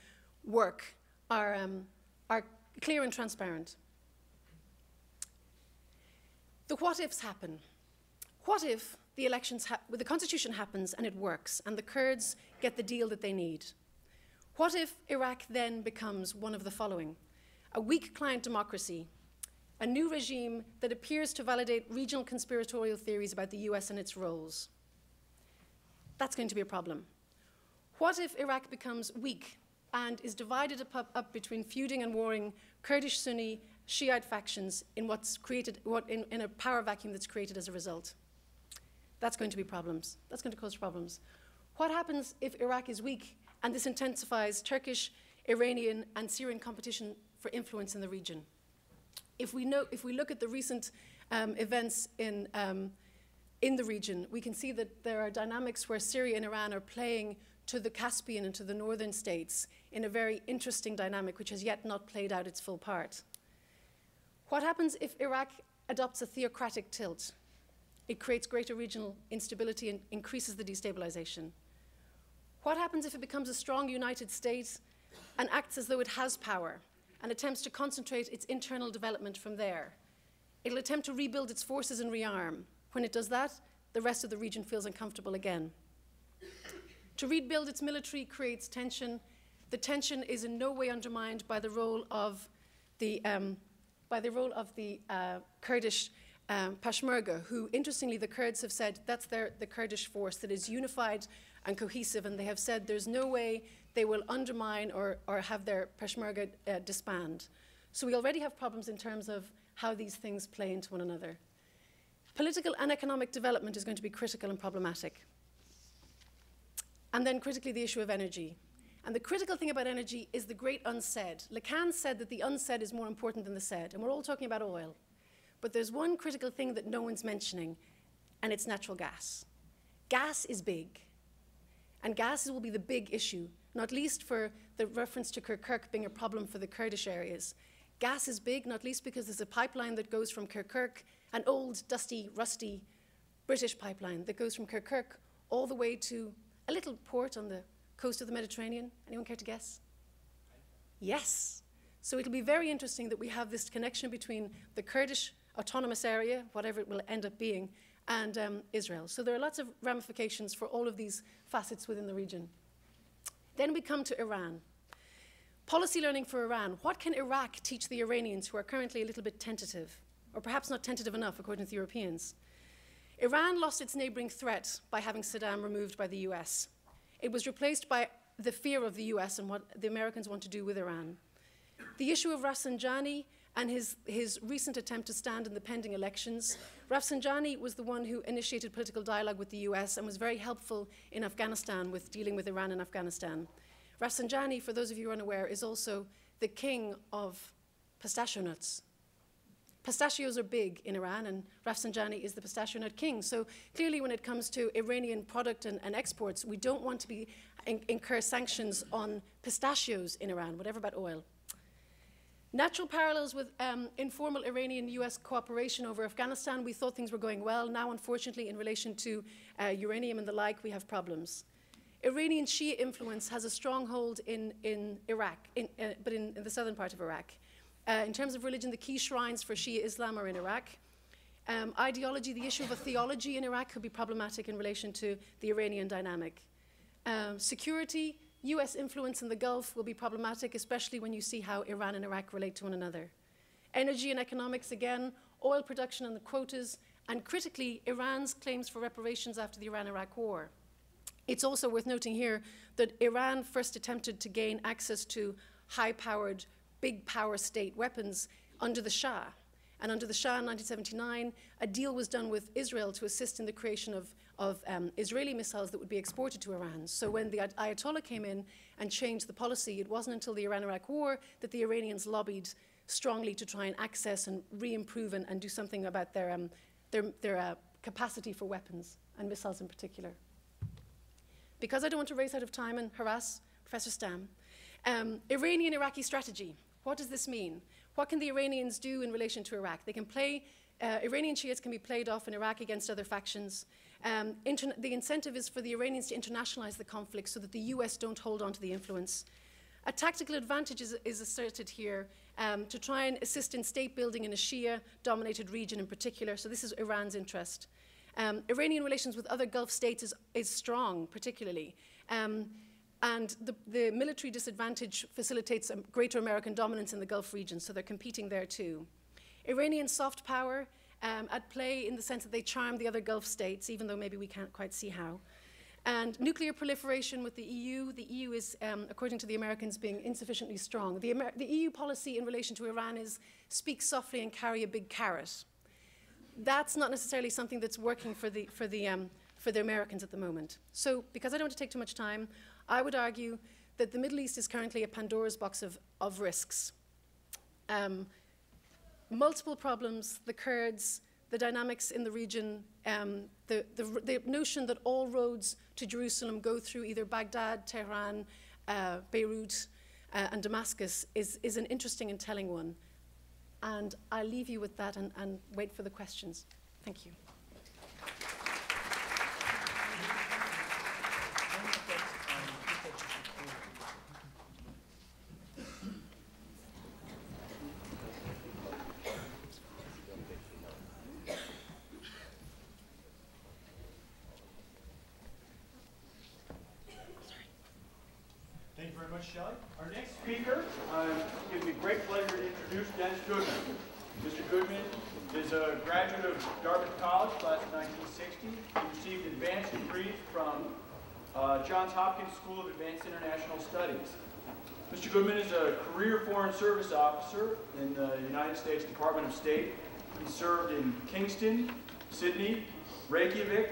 work are, um, are clear and transparent. The what ifs happen. What if the elections, the constitution happens and it works, and the Kurds get the deal that they need. What if Iraq then becomes one of the following? A weak client democracy, a new regime that appears to validate regional conspiratorial theories about the US and its roles. That's going to be a problem. What if Iraq becomes weak and is divided up, up between feuding and warring Kurdish Sunni Shiite factions in what's created, what in, in a power vacuum that's created as a result. That's going to be problems. That's going to cause problems. What happens if Iraq is weak and this intensifies Turkish, Iranian, and Syrian competition for influence in the region? If we, know, if we look at the recent um, events in, um, in the region, we can see that there are dynamics where Syria and Iran are playing to the Caspian and to the northern states in a very interesting dynamic which has yet not played out its full part. What happens if Iraq adopts a theocratic tilt? It creates greater regional instability and increases the destabilization. What happens if it becomes a strong United States and acts as though it has power and attempts to concentrate its internal development from there? It'll attempt to rebuild its forces and rearm. When it does that, the rest of the region feels uncomfortable again. To rebuild its military creates tension. The tension is in no way undermined by the role of the, um, by the, role of the uh, Kurdish um, Peshmerga, who, interestingly, the Kurds have said that's their, the Kurdish force that is unified and cohesive, and they have said there's no way they will undermine or, or have their Peshmerga uh, disband. So we already have problems in terms of how these things play into one another. Political and economic development is going to be critical and problematic. And then critically, the issue of energy. And the critical thing about energy is the great unsaid. Lacan said that the unsaid is more important than the said, and we're all talking about oil. But there's one critical thing that no one's mentioning, and it's natural gas. Gas is big, and gas will be the big issue, not least for the reference to Kirkuk being a problem for the Kurdish areas. Gas is big, not least because there's a pipeline that goes from Kirkuk, an old, dusty, rusty British pipeline that goes from Kirkuk all the way to a little port on the coast of the Mediterranean. Anyone care to guess? Yes. So it'll be very interesting that we have this connection between the Kurdish autonomous area, whatever it will end up being, and um, Israel. So there are lots of ramifications for all of these facets within the region. Then we come to Iran. Policy learning for Iran. What can Iraq teach the Iranians who are currently a little bit tentative, or perhaps not tentative enough, according to the Europeans? Iran lost its neighboring threat by having Saddam removed by the US. It was replaced by the fear of the US and what the Americans want to do with Iran. The issue of Rafsanjani and his, his recent attempt to stand in the pending elections. Rafsanjani was the one who initiated political dialogue with the US and was very helpful in Afghanistan with dealing with Iran and Afghanistan. Rafsanjani, for those of you unaware, is also the king of pistachio nuts. Pistachios are big in Iran, and Rafsanjani is the pistachio nut king. So clearly, when it comes to Iranian product and, and exports, we don't want to be in, incur sanctions on pistachios in Iran, whatever about oil. Natural parallels with um, informal Iranian US cooperation over Afghanistan. We thought things were going well. Now, unfortunately, in relation to uh, uranium and the like, we have problems. Iranian Shia influence has a stronghold in, in Iraq, in, uh, but in, in, the southern part of Iraq. Uh, in terms of religion, the key shrines for Shia Islam are in Iraq. Um, ideology, the issue of a theology in Iraq could be problematic in relation to the Iranian dynamic. Um, security, US influence in the Gulf will be problematic, especially when you see how Iran and Iraq relate to one another. Energy and economics, again, oil production and the quotas, and critically, Iran's claims for reparations after the Iran Iraq War. It's also worth noting here that Iran first attempted to gain access to high powered, big power state weapons under the Shah. And under the Shah in 1979, a deal was done with Israel to assist in the creation of of um, Israeli missiles that would be exported to Iran. So when the Ayatollah came in and changed the policy, it wasn't until the Iran-Iraq war that the Iranians lobbied strongly to try and access and re-improve and, and do something about their, um, their, their uh, capacity for weapons and missiles in particular. Because I don't want to race out of time and harass Professor Stam, um, Iranian-Iraqi strategy. What does this mean? What can the Iranians do in relation to Iraq? They can play, uh, Iranian Shiites can be played off in Iraq against other factions. Um, the incentive is for the Iranians to internationalize the conflict so that the US don't hold on to the influence. A tactical advantage is, is asserted here um, to try and assist in state building in a Shia dominated region in particular. So, this is Iran's interest. Um, Iranian relations with other Gulf states is, is strong, particularly. Um, and the, the, military disadvantage facilitates greater American dominance in the Gulf region, so they're competing there too. Iranian soft power um, at play in the sense that they charm the other Gulf states, even though maybe we can't quite see how. And nuclear proliferation with the EU, the EU is, um, according to the Americans, being insufficiently strong. The, Amer- the EU policy in relation to Iran is speak softly and carry a big carrot. That's not necessarily something that's working for the, for the, um, for the Americans at the moment. So, because I don't want to take too much time, I would argue that the Middle East is currently a Pandora's box of, of risks. Um, multiple problems, the Kurds, the dynamics in the region, um, the, the, the, notion that all roads to Jerusalem go through either Baghdad, Tehran, uh, Beirut, uh, and Damascus is, is an interesting and telling one. And I'll leave you with that and, and wait for the questions. Thank you. Shelley. Our next speaker, uh, it gives me great pleasure to introduce Dennis Goodman. Mr. Goodman is a graduate of Dartmouth College, class of 1960. He received advanced degrees from uh, Johns Hopkins School of Advanced International Studies. Mr. Goodman is a career Foreign Service officer in the United States Department of State. He served in Kingston, Sydney, Reykjavik,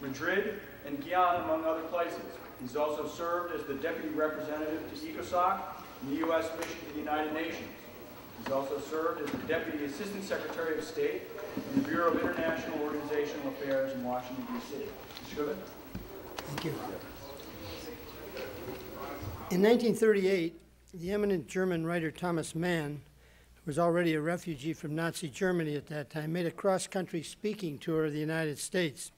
Madrid, and Guyana, among other places. He's also served as the Deputy Representative to ECOSOC in the U.S. Mission to the United Nations. He's also served as the Deputy Assistant Secretary of State in the Bureau of International Organizational Affairs in Washington, D.C. Mr. Goodman. Thank you. In 1938, the eminent German writer Thomas Mann, who was already a refugee from Nazi Germany at that time, made a cross-country speaking tour of the United States.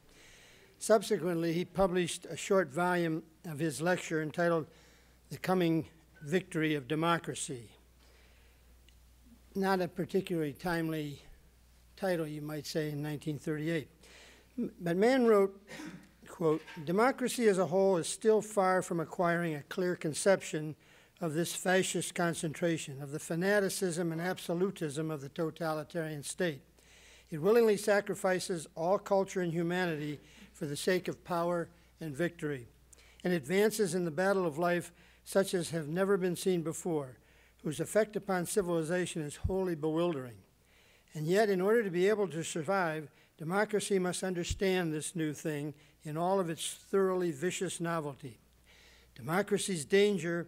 Subsequently, he published a short volume of his lecture entitled The Coming Victory of Democracy. Not a particularly timely title, you might say, in 1938. But Mann wrote, quote, Democracy as a whole is still far from acquiring a clear conception of this fascist concentration, of the fanaticism and absolutism of the totalitarian state. It willingly sacrifices all culture and humanity for the sake of power and victory and advances in the battle of life such as have never been seen before, whose effect upon civilization is wholly bewildering. And yet, in order to be able to survive, democracy must understand this new thing in all of its thoroughly vicious novelty. Democracy's danger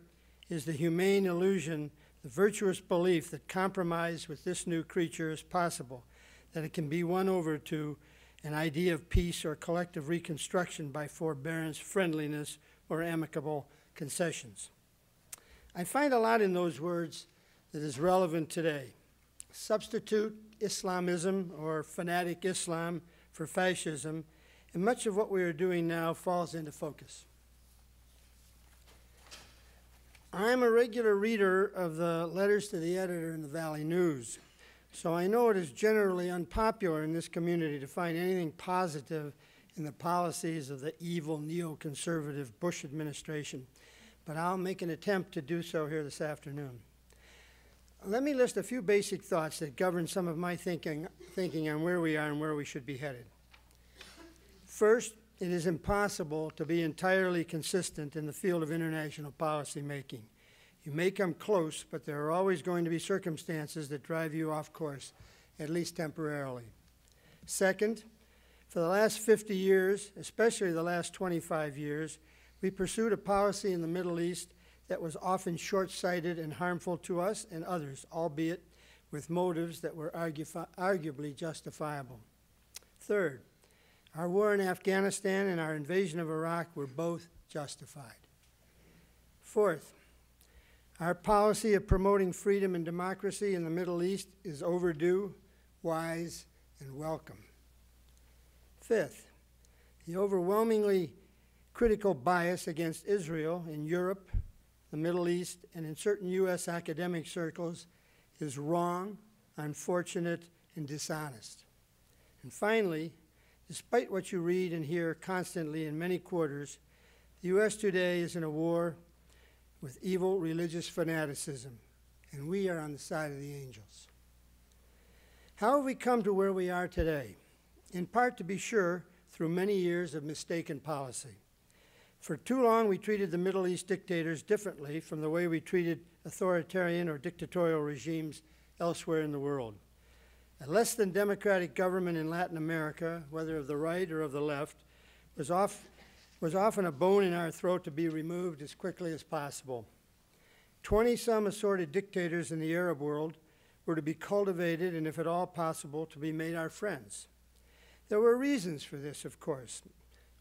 is the humane illusion, the virtuous belief that compromise with this new creature is possible, that it can be won over to an idea of peace or collective reconstruction by forbearance, friendliness, or amicable concessions. I find a lot in those words that is relevant today. Substitute Islamism or fanatic Islam for fascism, and much of what we are doing now falls into focus. I'm a regular reader of the letters to the editor in the Valley News. So I know it is generally unpopular in this community to find anything positive in the policies of the evil neoconservative Bush administration, but I'll make an attempt to do so here this afternoon. Let me list a few basic thoughts that govern some of my thinking, thinking on where we are and where we should be headed. First, it is impossible to be entirely consistent in the field of international policy making. You may come close, but there are always going to be circumstances that drive you off course, at least temporarily. Second, for the last 50 years, especially the last 25 years, we pursued a policy in the Middle East that was often short sighted and harmful to us and others, albeit with motives that were arguably justifiable. Third, our war in Afghanistan and our invasion of Iraq were both justified. Fourth, our policy of promoting freedom and democracy in the Middle East is overdue, wise, and welcome. Fifth, the overwhelmingly critical bias against Israel in Europe, the Middle East, and in certain U.S. academic circles is wrong, unfortunate, and dishonest. And finally, despite what you read and hear constantly in many quarters, the U.S. today is in a war with evil religious fanaticism, and we are on the side of the angels. How have we come to where we are today? In part, to be sure, through many years of mistaken policy. For too long, we treated the Middle East dictators differently from the way we treated authoritarian or dictatorial regimes elsewhere in the world. A less than democratic government in Latin America, whether of the right or of the left, was, off, was often a bone in our throat to be removed as quickly as possible. Twenty some assorted dictators in the Arab world were to be cultivated and, if at all possible, to be made our friends. There were reasons for this, of course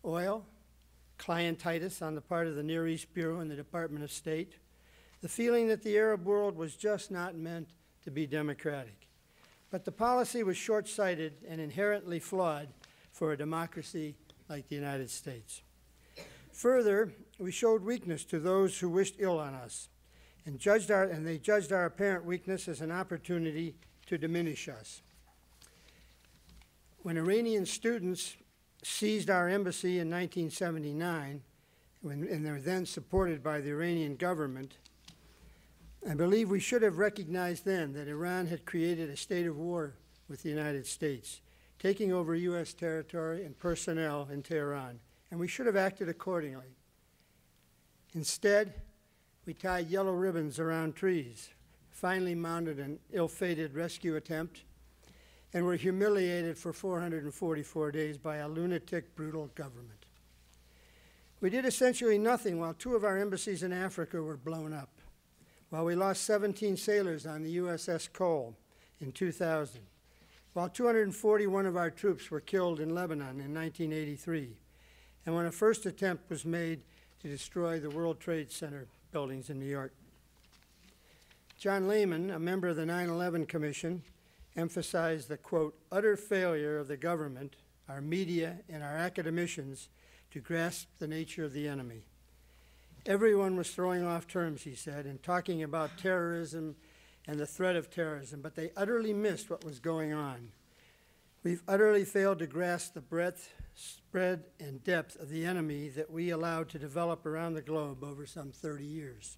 oil, clientitis on the part of the Near East Bureau and the Department of State, the feeling that the Arab world was just not meant to be democratic. But the policy was short sighted and inherently flawed for a democracy like the United States. Further, we showed weakness to those who wished ill on us, and, judged our, and they judged our apparent weakness as an opportunity to diminish us. When Iranian students seized our embassy in 1979, when, and they were then supported by the Iranian government, I believe we should have recognized then that Iran had created a state of war with the United States, taking over U.S. territory and personnel in Tehran, and we should have acted accordingly. Instead, we tied yellow ribbons around trees, finally mounted an ill fated rescue attempt, and were humiliated for 444 days by a lunatic, brutal government. We did essentially nothing while two of our embassies in Africa were blown up, while we lost 17 sailors on the USS Cole in 2000, while 241 of our troops were killed in Lebanon in 1983, and when a first attempt was made to destroy the World Trade Center buildings in New York. John Lehman, a member of the 9 11 Commission, emphasized the quote, utter failure of the government, our media, and our academicians to grasp the nature of the enemy. Everyone was throwing off terms, he said, and talking about terrorism and the threat of terrorism, but they utterly missed what was going on. We've utterly failed to grasp the breadth, spread, and depth of the enemy that we allowed to develop around the globe over some 30 years.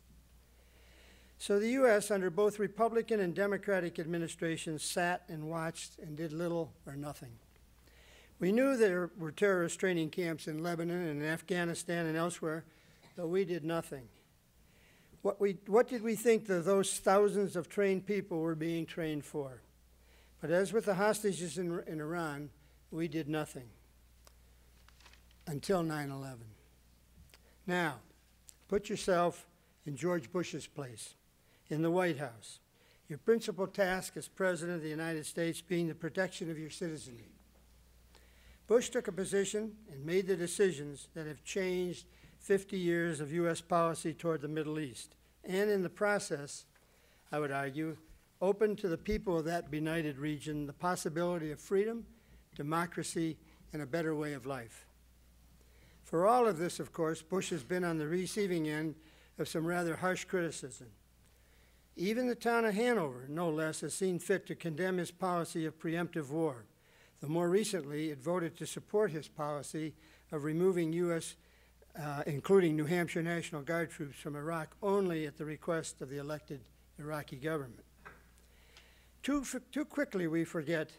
So the U.S., under both Republican and Democratic administrations, sat and watched and did little or nothing. We knew there were terrorist training camps in Lebanon and in Afghanistan and elsewhere, but we did nothing. What, we, what did we think that those thousands of trained people were being trained for? But as with the hostages in, in Iran, we did nothing until 9 11. Now, put yourself in George Bush's place in the White House. Your principal task as President of the United States being the protection of your citizenry. Bush took a position and made the decisions that have changed 50 years of U.S. policy toward the Middle East, and in the process, I would argue, opened to the people of that benighted region the possibility of freedom, democracy, and a better way of life. For all of this, of course, Bush has been on the receiving end of some rather harsh criticism. Even the town of Hanover, no less, has seen fit to condemn his policy of preemptive war, though more recently it voted to support his policy of removing U.S., uh, including New Hampshire National Guard troops, from Iraq only at the request of the elected Iraqi government. Too, too quickly we forget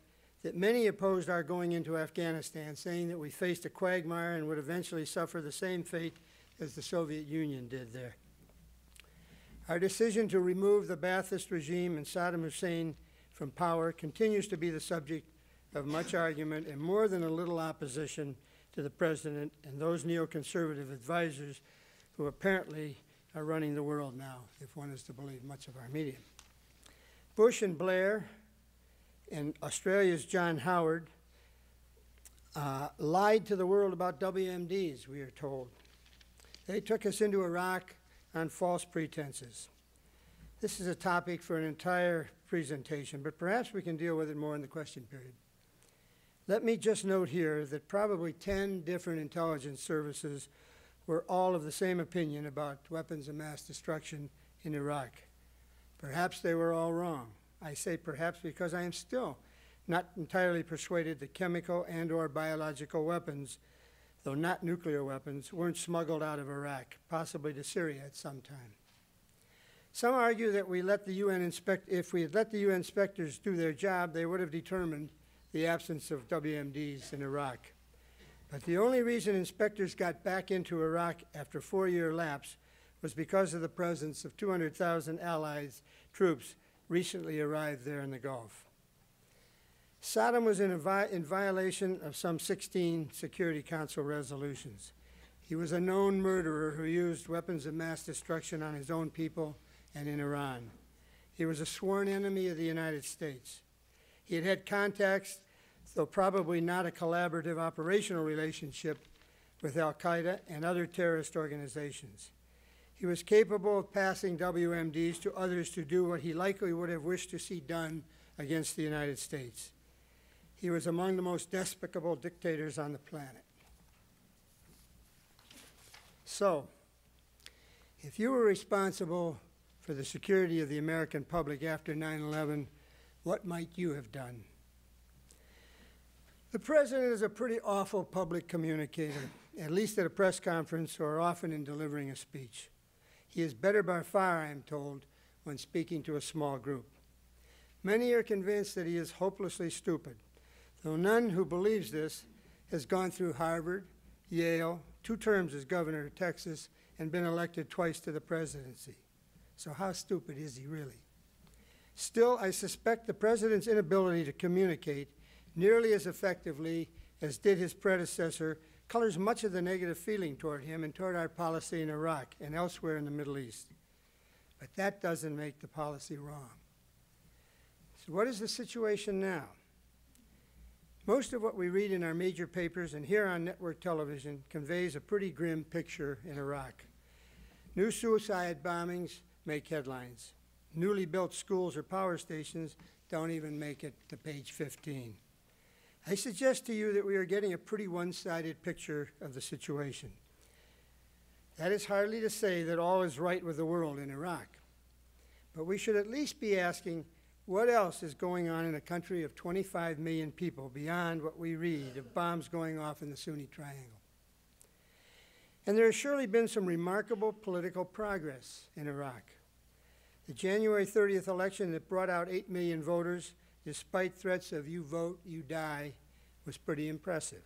that many opposed our going into Afghanistan, saying that we faced a quagmire and would eventually suffer the same fate as the Soviet Union did there. Our decision to remove the Ba'athist regime and Saddam Hussein from power continues to be the subject of much argument and more than a little opposition to the president and those neoconservative advisors who apparently are running the world now, if one is to believe much of our media. Bush and Blair and Australia's John Howard uh, lied to the world about WMDs, we are told. They took us into Iraq on false pretenses. This is a topic for an entire presentation, but perhaps we can deal with it more in the question period. Let me just note here that probably 10 different intelligence services were all of the same opinion about weapons of mass destruction in Iraq. Perhaps they were all wrong. I say perhaps because I am still not entirely persuaded that chemical and or biological weapons though not nuclear weapons, weren't smuggled out of Iraq, possibly to Syria at some time. Some argue that we let the UN inspect, if we had let the UN inspectors do their job, they would have determined the absence of WMDs in Iraq. But the only reason inspectors got back into Iraq after four-year lapse was because of the presence of 200,000 Allies troops recently arrived there in the Gulf. Saddam was in, vi- in violation of some 16 Security Council resolutions. He was a known murderer who used weapons of mass destruction on his own people and in Iran. He was a sworn enemy of the United States. He had had contacts, though probably not a collaborative operational relationship, with Al Qaeda and other terrorist organizations. He was capable of passing WMDs to others to do what he likely would have wished to see done against the United States. He was among the most despicable dictators on the planet. So, if you were responsible for the security of the American public after 9 11, what might you have done? The president is a pretty awful public communicator, at least at a press conference or often in delivering a speech. He is better by far, I am told, when speaking to a small group. Many are convinced that he is hopelessly stupid, though none who believes this has gone through Harvard, Yale, two terms as governor of Texas, and been elected twice to the presidency. So, how stupid is he really? Still, I suspect the president's inability to communicate nearly as effectively as did his predecessor colors much of the negative feeling toward him and toward our policy in Iraq and elsewhere in the Middle East. But that doesn't make the policy wrong. So, what is the situation now? Most of what we read in our major papers and hear on network television conveys a pretty grim picture in Iraq. New suicide bombings make headlines. Newly built schools or power stations don't even make it to page 15. I suggest to you that we are getting a pretty one sided picture of the situation. That is hardly to say that all is right with the world in Iraq, but we should at least be asking what else is going on in a country of 25 million people beyond what we read of bombs going off in the Sunni Triangle? And there has surely been some remarkable political progress in Iraq. The January 30th election that brought out 8 million voters, despite threats of you vote, you die, was pretty impressive.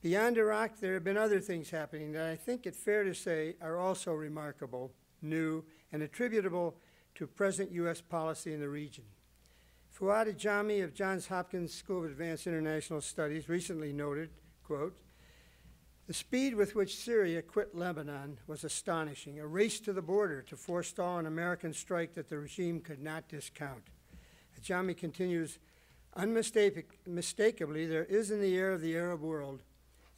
Beyond Iraq, there have been other things happening that I think it's fair to say are also remarkable, new, and attributable to present U.S. policy in the region. Fuad Ajami of Johns Hopkins School of Advanced International Studies recently noted, quote, the speed with which Syria quit Lebanon was astonishing, a race to the border to forestall an American strike that the regime could not discount. Ajami continues, unmistakably, there is in the air of the Arab world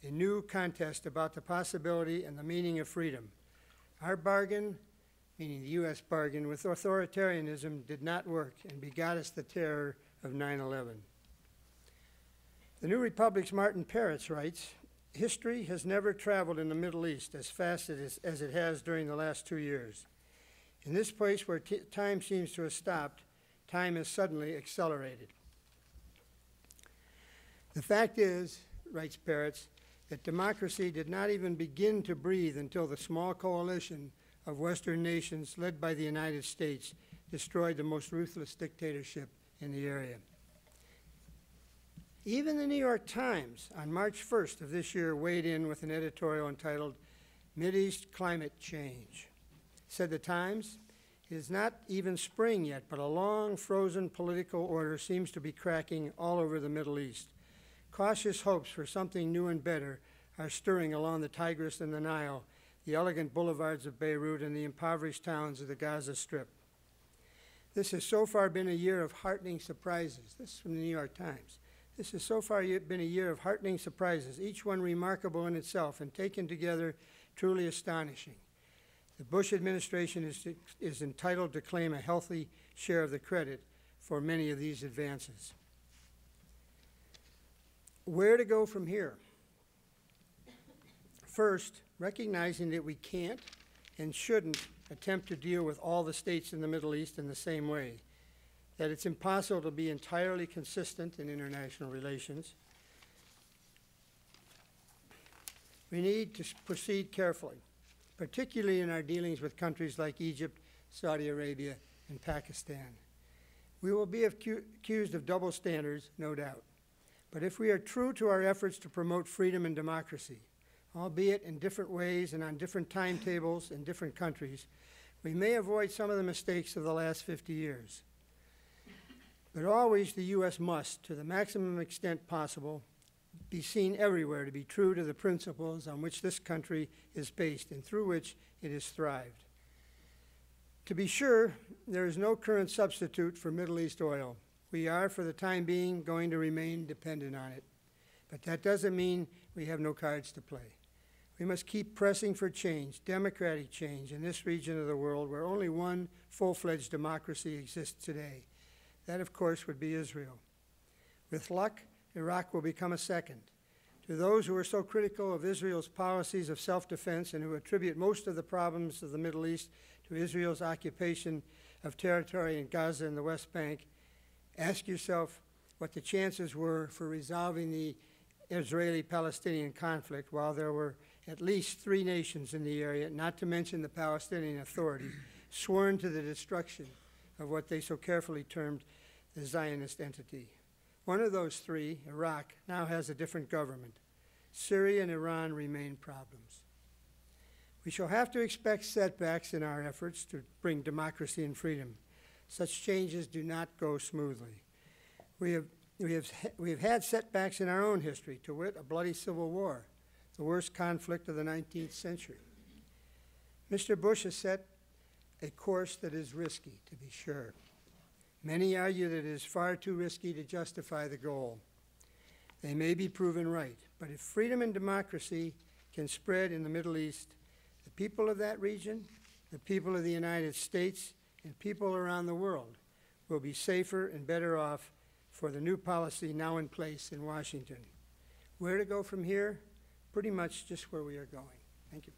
a new contest about the possibility and the meaning of freedom. Our bargain meaning the U.S. bargain with authoritarianism, did not work and begot us the terror of 9 11. The New Republic's Martin Peretz writes History has never traveled in the Middle East as fast as, it has during the last two years. In this place where time seems to have stopped, time has suddenly accelerated. The fact is, writes Peretz, that democracy did not even begin to breathe until the small coalition of Western nations led by the United States destroyed the most ruthless dictatorship in the area. Even the New York Times on March 1st of this year weighed in with an editorial entitled Mideast Climate Change. Said the Times, it is not even spring yet, but a long frozen political order seems to be cracking all over the Middle East. Cautious hopes for something new and better are stirring along the Tigris and the Nile the elegant boulevards of Beirut, and the impoverished towns of the Gaza Strip. This has so far been a year of heartening surprises. This is from the New York Times. This has so far been a year of heartening surprises, each one remarkable in itself and taken together truly astonishing. The Bush administration is, is entitled to claim a healthy share of the credit for many of these advances. Where to go from here? First, recognizing that we can't and shouldn't attempt to deal with all the states in the Middle East in the same way, that it's impossible to be entirely consistent in international relations. We need to proceed carefully, particularly in our dealings with countries like Egypt, Saudi Arabia, and Pakistan. We will be accused of double standards, no doubt. But if we are true to our efforts to promote freedom and democracy, albeit in different ways and on different timetables in different countries, we may avoid some of the mistakes of the last 50 years. But always the U.S. must, to the maximum extent possible, be seen everywhere to be true to the principles on which this country is based and through which it has thrived. To be sure, there is no current substitute for Middle East oil. We are, for the time being, going to remain dependent on it. But that doesn't mean we have no cards to play. We must keep pressing for change, democratic change, in this region of the world where only one full fledged democracy exists today. That, of course, would be Israel. With luck, Iraq will become a second. To those who are so critical of Israel's policies of self defense and who attribute most of the problems of the Middle East to Israel's occupation of territory in Gaza and the West Bank, ask yourself what the chances were for resolving the Israeli Palestinian conflict while there were at least three nations in the area, not to mention the Palestinian Authority, sworn to the destruction of what they so carefully termed the Zionist entity. One of those three, Iraq, now has a different government. Syria and Iran remain problems. We shall have to expect setbacks in our efforts to bring democracy and freedom. Such changes do not go smoothly. We have, we have, we have had setbacks in our own history, to wit, a bloody civil war, the worst conflict of the 19th century. Mr. Bush has set a course that is risky, to be sure. Many argue that it is far too risky to justify the goal. They may be proven right, but if freedom and democracy can spread in the Middle East, the people of that region, the people of the United States, and people around the world will be safer and better off for the new policy now in place in Washington. Where to go from here? Pretty much just where we are going. Thank you.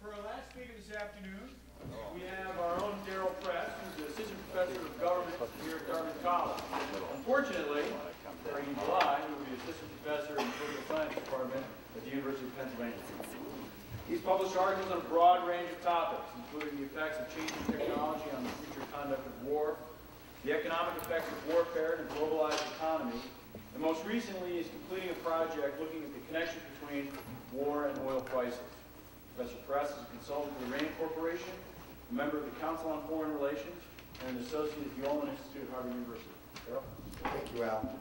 For our last speaker this afternoon, we have our own Daryl Press, who's the Assistant Professor of Government here at Dartmouth College. Unfortunately, in July, he will be Assistant Professor in the Political Science Department at the University of Pennsylvania. He's published articles on a broad range of topics, including the effects of changing technology on the future conduct of war, the economic effects of warfare and a globalized economy, and most recently is completing a project looking at the connection between war and oil prices. Professor Press is a consultant for the RAND Corporation, a member of the Council on Foreign Relations, and an associate at the Olin Institute at Harvard University. Daryl? Thank you, Al.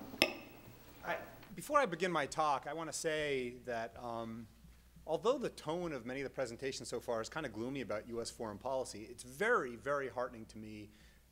I, before I begin my talk, I want to say that um, although the tone of many of the presentations so far is kind of gloomy about U.S. foreign policy, it's very, very heartening to me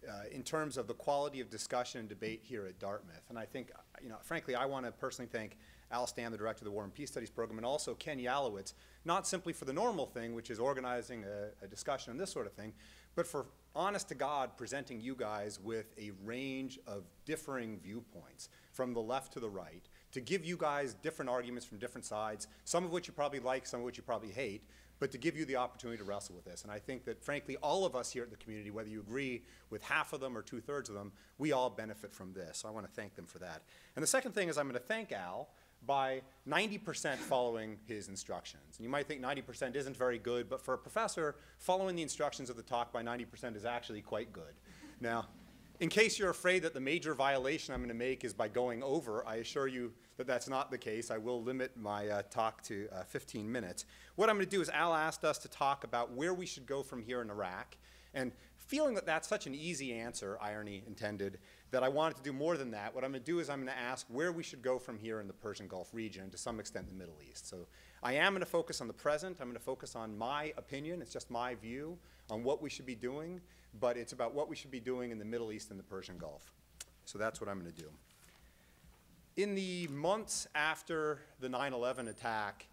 uh, in terms of the quality of discussion and debate here at Dartmouth. And I think, you know, frankly, I want to personally thank Al the director of the War and Peace Studies program, and also Ken Yalowitz, not simply for the normal thing, which is organizing a, a discussion and this sort of thing, but for honest to God presenting you guys with a range of differing viewpoints from the left to the right to give you guys different arguments from different sides, some of which you probably like, some of which you probably hate, but to give you the opportunity to wrestle with this. And I think that, frankly, all of us here at the community, whether you agree with half of them or two thirds of them, we all benefit from this. So I want to thank them for that. And the second thing is I'm going to thank Al by 90% following his instructions. And you might think 90% isn't very good, but for a professor, following the instructions of the talk by 90% is actually quite good. Now, in case you're afraid that the major violation I'm going to make is by going over, I assure you that that's not the case. I will limit my uh, talk to uh, 15 minutes. What I'm going to do is Al asked us to talk about where we should go from here in Iraq. And feeling that that's such an easy answer, irony intended, that I wanted to do more than that, what I'm going to do is I'm going to ask where we should go from here in the Persian Gulf region, to some extent the Middle East. So I am going to focus on the present. I'm going to focus on my opinion. It's just my view on what we should be doing but it's about what we should be doing in the Middle East and the Persian Gulf. So that's what I'm going to do. In the months after the 9 11 attack,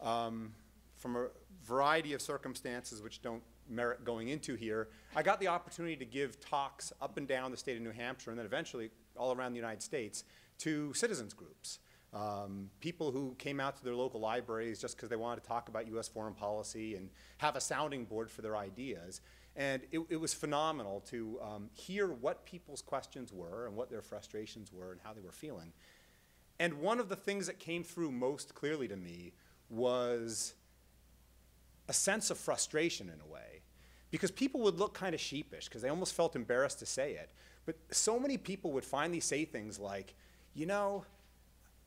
um, from a variety of circumstances which don't merit going into here, I got the opportunity to give talks up and down the state of New Hampshire and then eventually all around the United States to citizens groups. Um, people who came out to their local libraries just because they wanted to talk about U.S. foreign policy and have a sounding board for their ideas. And it, it was phenomenal to um, hear what people's questions were and what their frustrations were and how they were feeling. And one of the things that came through most clearly to me was a sense of frustration in a way. Because people would look kind of sheepish, because they almost felt embarrassed to say it. But so many people would finally say things like, you know,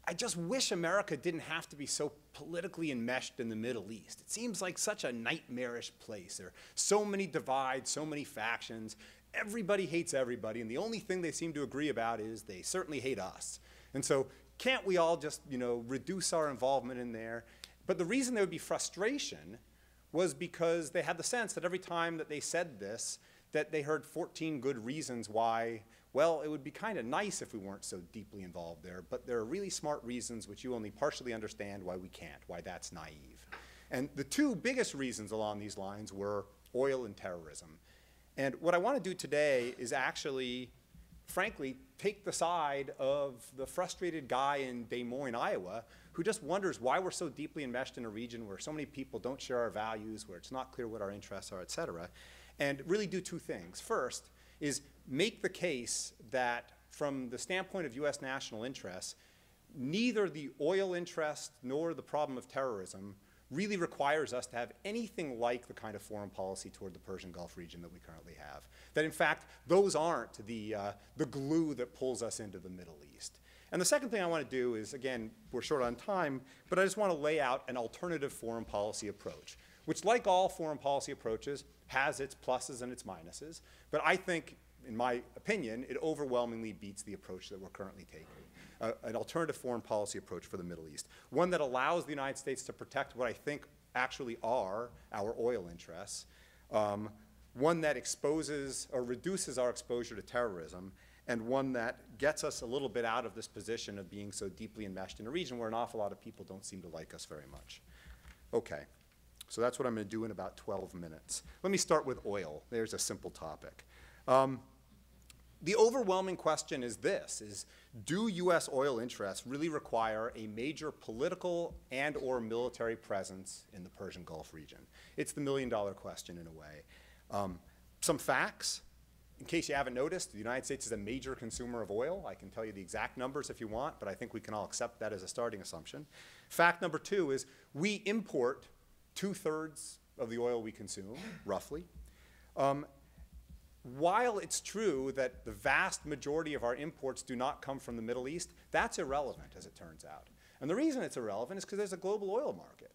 I just wish America didn't have to be so politically enmeshed in the Middle East. It seems like such a nightmarish place. There are so many divides, so many factions. Everybody hates everybody, and the only thing they seem to agree about is they certainly hate us. And so, can't we all just, you know, reduce our involvement in there? But the reason there would be frustration was because they had the sense that every time that they said this, that they heard 14 good reasons why well, it would be kind of nice if we weren't so deeply involved there, but there are really smart reasons which you only partially understand why we can't, why that's naive. And the two biggest reasons along these lines were oil and terrorism. And what I want to do today is actually, frankly, take the side of the frustrated guy in Des Moines, Iowa, who just wonders why we're so deeply enmeshed in a region where so many people don't share our values, where it's not clear what our interests are, et cetera, and really do two things. First is make the case that from the standpoint of U.S. national interests, neither the oil interest nor the problem of terrorism really requires us to have anything like the kind of foreign policy toward the Persian Gulf region that we currently have. That in fact, those aren't the, uh, the glue that pulls us into the Middle East. And the second thing I want to do is, again, we're short on time, but I just want to lay out an alternative foreign policy approach, which like all foreign policy approaches, has its pluses and its minuses. But I think in my opinion, it overwhelmingly beats the approach that we're currently taking. Uh, an alternative foreign policy approach for the Middle East, one that allows the United States to protect what I think actually are our oil interests, um, one that exposes or reduces our exposure to terrorism, and one that gets us a little bit out of this position of being so deeply enmeshed in a region where an awful lot of people don't seem to like us very much. Okay, so that's what I'm going to do in about 12 minutes. Let me start with oil. There's a simple topic. Um, the overwhelming question is this, is do U.S. oil interests really require a major political and or military presence in the Persian Gulf region? It's the million dollar question in a way. Um, some facts, in case you haven't noticed, the United States is a major consumer of oil. I can tell you the exact numbers if you want, but I think we can all accept that as a starting assumption. Fact number two is we import two-thirds of the oil we consume, roughly. Um, while it's true that the vast majority of our imports do not come from the Middle East, that's irrelevant, as it turns out. And the reason it's irrelevant is because there's a global oil market.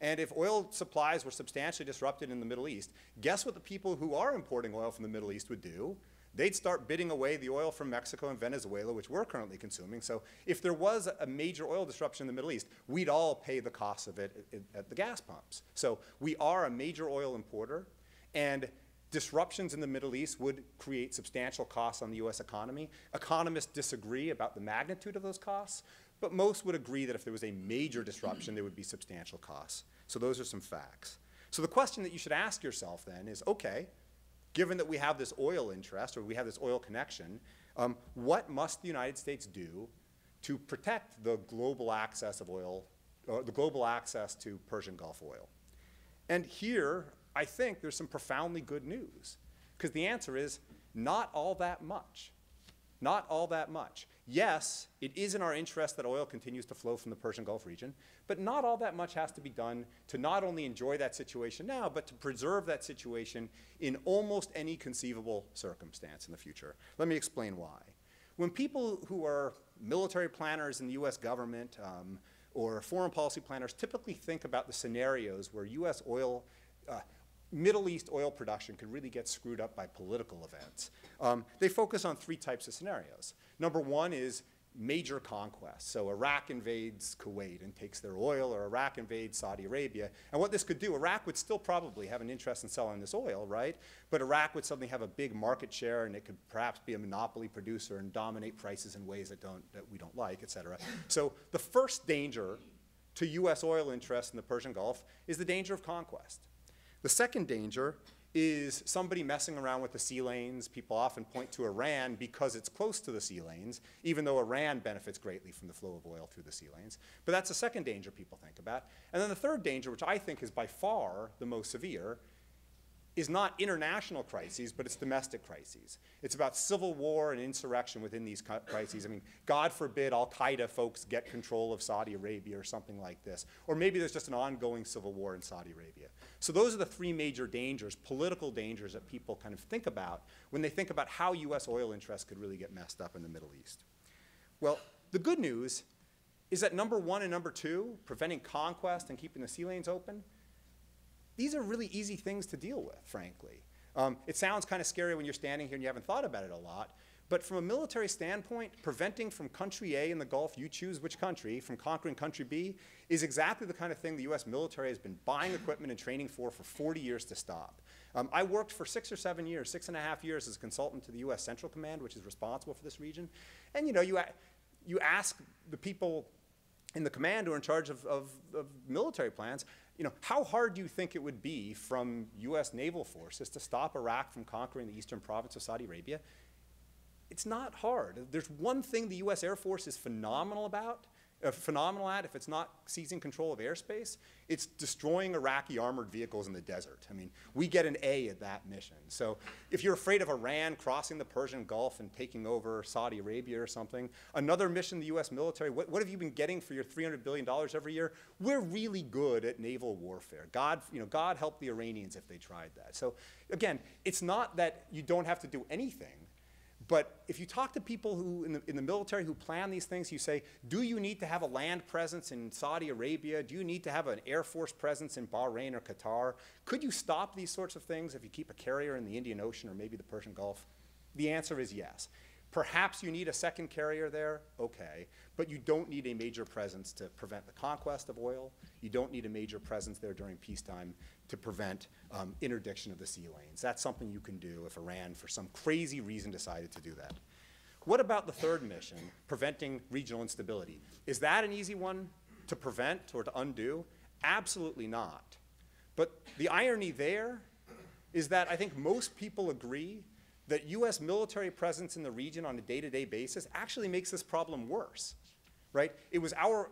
And if oil supplies were substantially disrupted in the Middle East, guess what the people who are importing oil from the Middle East would do? They'd start bidding away the oil from Mexico and Venezuela, which we're currently consuming. So if there was a major oil disruption in the Middle East, we'd all pay the cost of it at the gas pumps. So we are a major oil importer. And disruptions in the Middle East would create substantial costs on the US economy. Economists disagree about the magnitude of those costs, but most would agree that if there was a major disruption, there would be substantial costs. So those are some facts. So the question that you should ask yourself then is, okay, given that we have this oil interest or we have this oil connection, um, what must the United States do to protect the global access of oil, or the global access to Persian Gulf oil? And here, I think there's some profoundly good news. Because the answer is not all that much. Not all that much. Yes, it is in our interest that oil continues to flow from the Persian Gulf region, but not all that much has to be done to not only enjoy that situation now, but to preserve that situation in almost any conceivable circumstance in the future. Let me explain why. When people who are military planners in the US government um, or foreign policy planners typically think about the scenarios where US oil uh, Middle East oil production could really get screwed up by political events. Um, they focus on three types of scenarios. Number one is major conquest. So Iraq invades Kuwait and takes their oil, or Iraq invades Saudi Arabia. And what this could do, Iraq would still probably have an interest in selling this oil, right? But Iraq would suddenly have a big market share, and it could perhaps be a monopoly producer and dominate prices in ways that, don't, that we don't like, et cetera. So the first danger to U.S. oil interests in the Persian Gulf is the danger of conquest. The second danger is somebody messing around with the sea lanes. People often point to Iran because it's close to the sea lanes, even though Iran benefits greatly from the flow of oil through the sea lanes. But that's the second danger people think about. And then the third danger, which I think is by far the most severe, is not international crises, but it's domestic crises. It's about civil war and insurrection within these crises. I mean, God forbid Al Qaeda folks get control of Saudi Arabia or something like this. Or maybe there's just an ongoing civil war in Saudi Arabia. So those are the three major dangers, political dangers that people kind of think about when they think about how US oil interests could really get messed up in the Middle East. Well, the good news is that number one and number two, preventing conquest and keeping the sea lanes open, these are really easy things to deal with, frankly. Um, it sounds kind of scary when you're standing here and you haven't thought about it a lot, but from a military standpoint, preventing from country A in the Gulf, you choose which country, from conquering country B, is exactly the kind of thing the US military has been buying equipment and training for for 40 years to stop. Um, I worked for six or seven years, six and a half years as a consultant to the US Central Command, which is responsible for this region. And you know, you, you ask the people in the command who are in charge of, of, of military plans, you know, how hard do you think it would be from U.S. naval forces to stop Iraq from conquering the eastern province of Saudi Arabia? It's not hard. There's one thing the U.S. Air Force is phenomenal about, uh, phenomenal at if it's not seizing control of airspace, it's destroying Iraqi armored vehicles in the desert. I mean, we get an A at that mission. So if you're afraid of Iran crossing the Persian Gulf and taking over Saudi Arabia or something, another mission the US military, what, what have you been getting for your $300 billion every year? We're really good at naval warfare. God, you know, God help the Iranians if they tried that. So again, it's not that you don't have to do anything. But if you talk to people who in the, in the military who plan these things, you say, do you need to have a land presence in Saudi Arabia? Do you need to have an air force presence in Bahrain or Qatar? Could you stop these sorts of things if you keep a carrier in the Indian Ocean or maybe the Persian Gulf? The answer is yes. Perhaps you need a second carrier there, okay, but you don't need a major presence to prevent the conquest of oil. You don't need a major presence there during peacetime to prevent um, interdiction of the sea lanes. That's something you can do if Iran, for some crazy reason, decided to do that. What about the third mission, preventing regional instability? Is that an easy one to prevent or to undo? Absolutely not. But the irony there is that I think most people agree that U.S. military presence in the region on a day-to-day basis actually makes this problem worse, right? It was our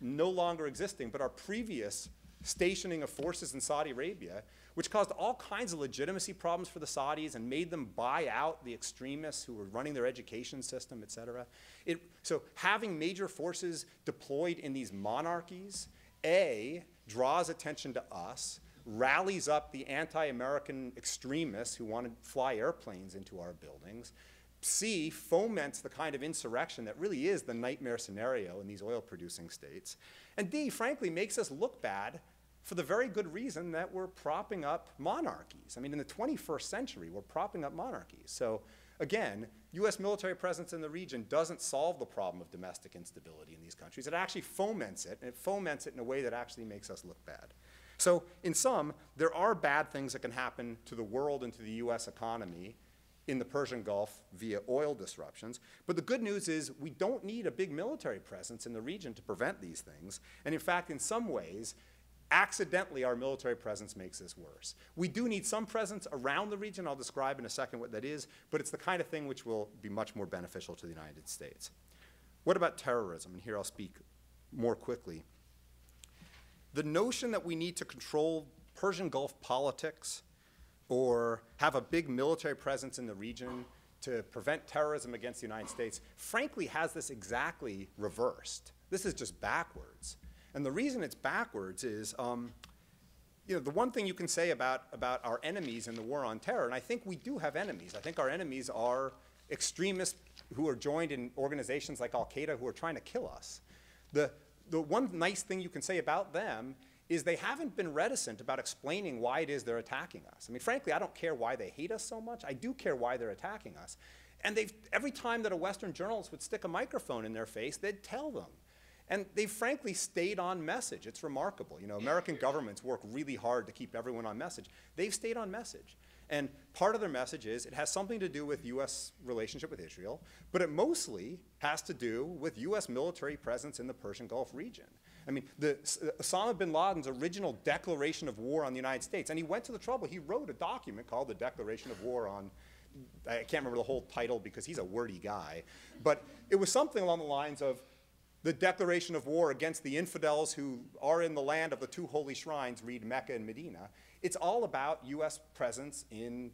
no longer existing, but our previous stationing of forces in Saudi Arabia, which caused all kinds of legitimacy problems for the Saudis and made them buy out the extremists who were running their education system, et cetera. It, so having major forces deployed in these monarchies, A, draws attention to us, rallies up the anti-American extremists who want to fly airplanes into our buildings, C, foments the kind of insurrection that really is the nightmare scenario in these oil producing states. And D, frankly, makes us look bad for the very good reason that we're propping up monarchies. I mean, in the 21st century, we're propping up monarchies. So again, US military presence in the region doesn't solve the problem of domestic instability in these countries. It actually foments it, and it foments it in a way that actually makes us look bad. So in sum, there are bad things that can happen to the world and to the US economy in the Persian Gulf via oil disruptions. But the good news is we don't need a big military presence in the region to prevent these things. And in fact, in some ways, accidentally our military presence makes this worse. We do need some presence around the region. I'll describe in a second what that is, but it's the kind of thing which will be much more beneficial to the United States. What about terrorism? And here I'll speak more quickly. The notion that we need to control Persian Gulf politics or have a big military presence in the region to prevent terrorism against the United States, frankly has this exactly reversed. This is just backwards. And the reason it's backwards is, um, you know, the one thing you can say about, about our enemies in the war on terror, and I think we do have enemies. I think our enemies are extremists who are joined in organizations like Al-Qaeda who are trying to kill us. The, the one nice thing you can say about them is they haven't been reticent about explaining why it is they're attacking us. I mean, frankly, I don't care why they hate us so much. I do care why they're attacking us. And they've, every time that a Western journalist would stick a microphone in their face, they'd tell them. And they frankly stayed on message. It's remarkable. You know, American governments work really hard to keep everyone on message. They've stayed on message. And part of their message is it has something to do with U.S. relationship with Israel, but it mostly has to do with U.S. military presence in the Persian Gulf region. I mean, the, Osama bin Laden's original declaration of war on the United States, and he went to the trouble, he wrote a document called the Declaration of War on, I can't remember the whole title because he's a wordy guy, but it was something along the lines of the declaration of war against the infidels who are in the land of the two holy shrines, read Mecca and Medina. It's all about U.S. presence in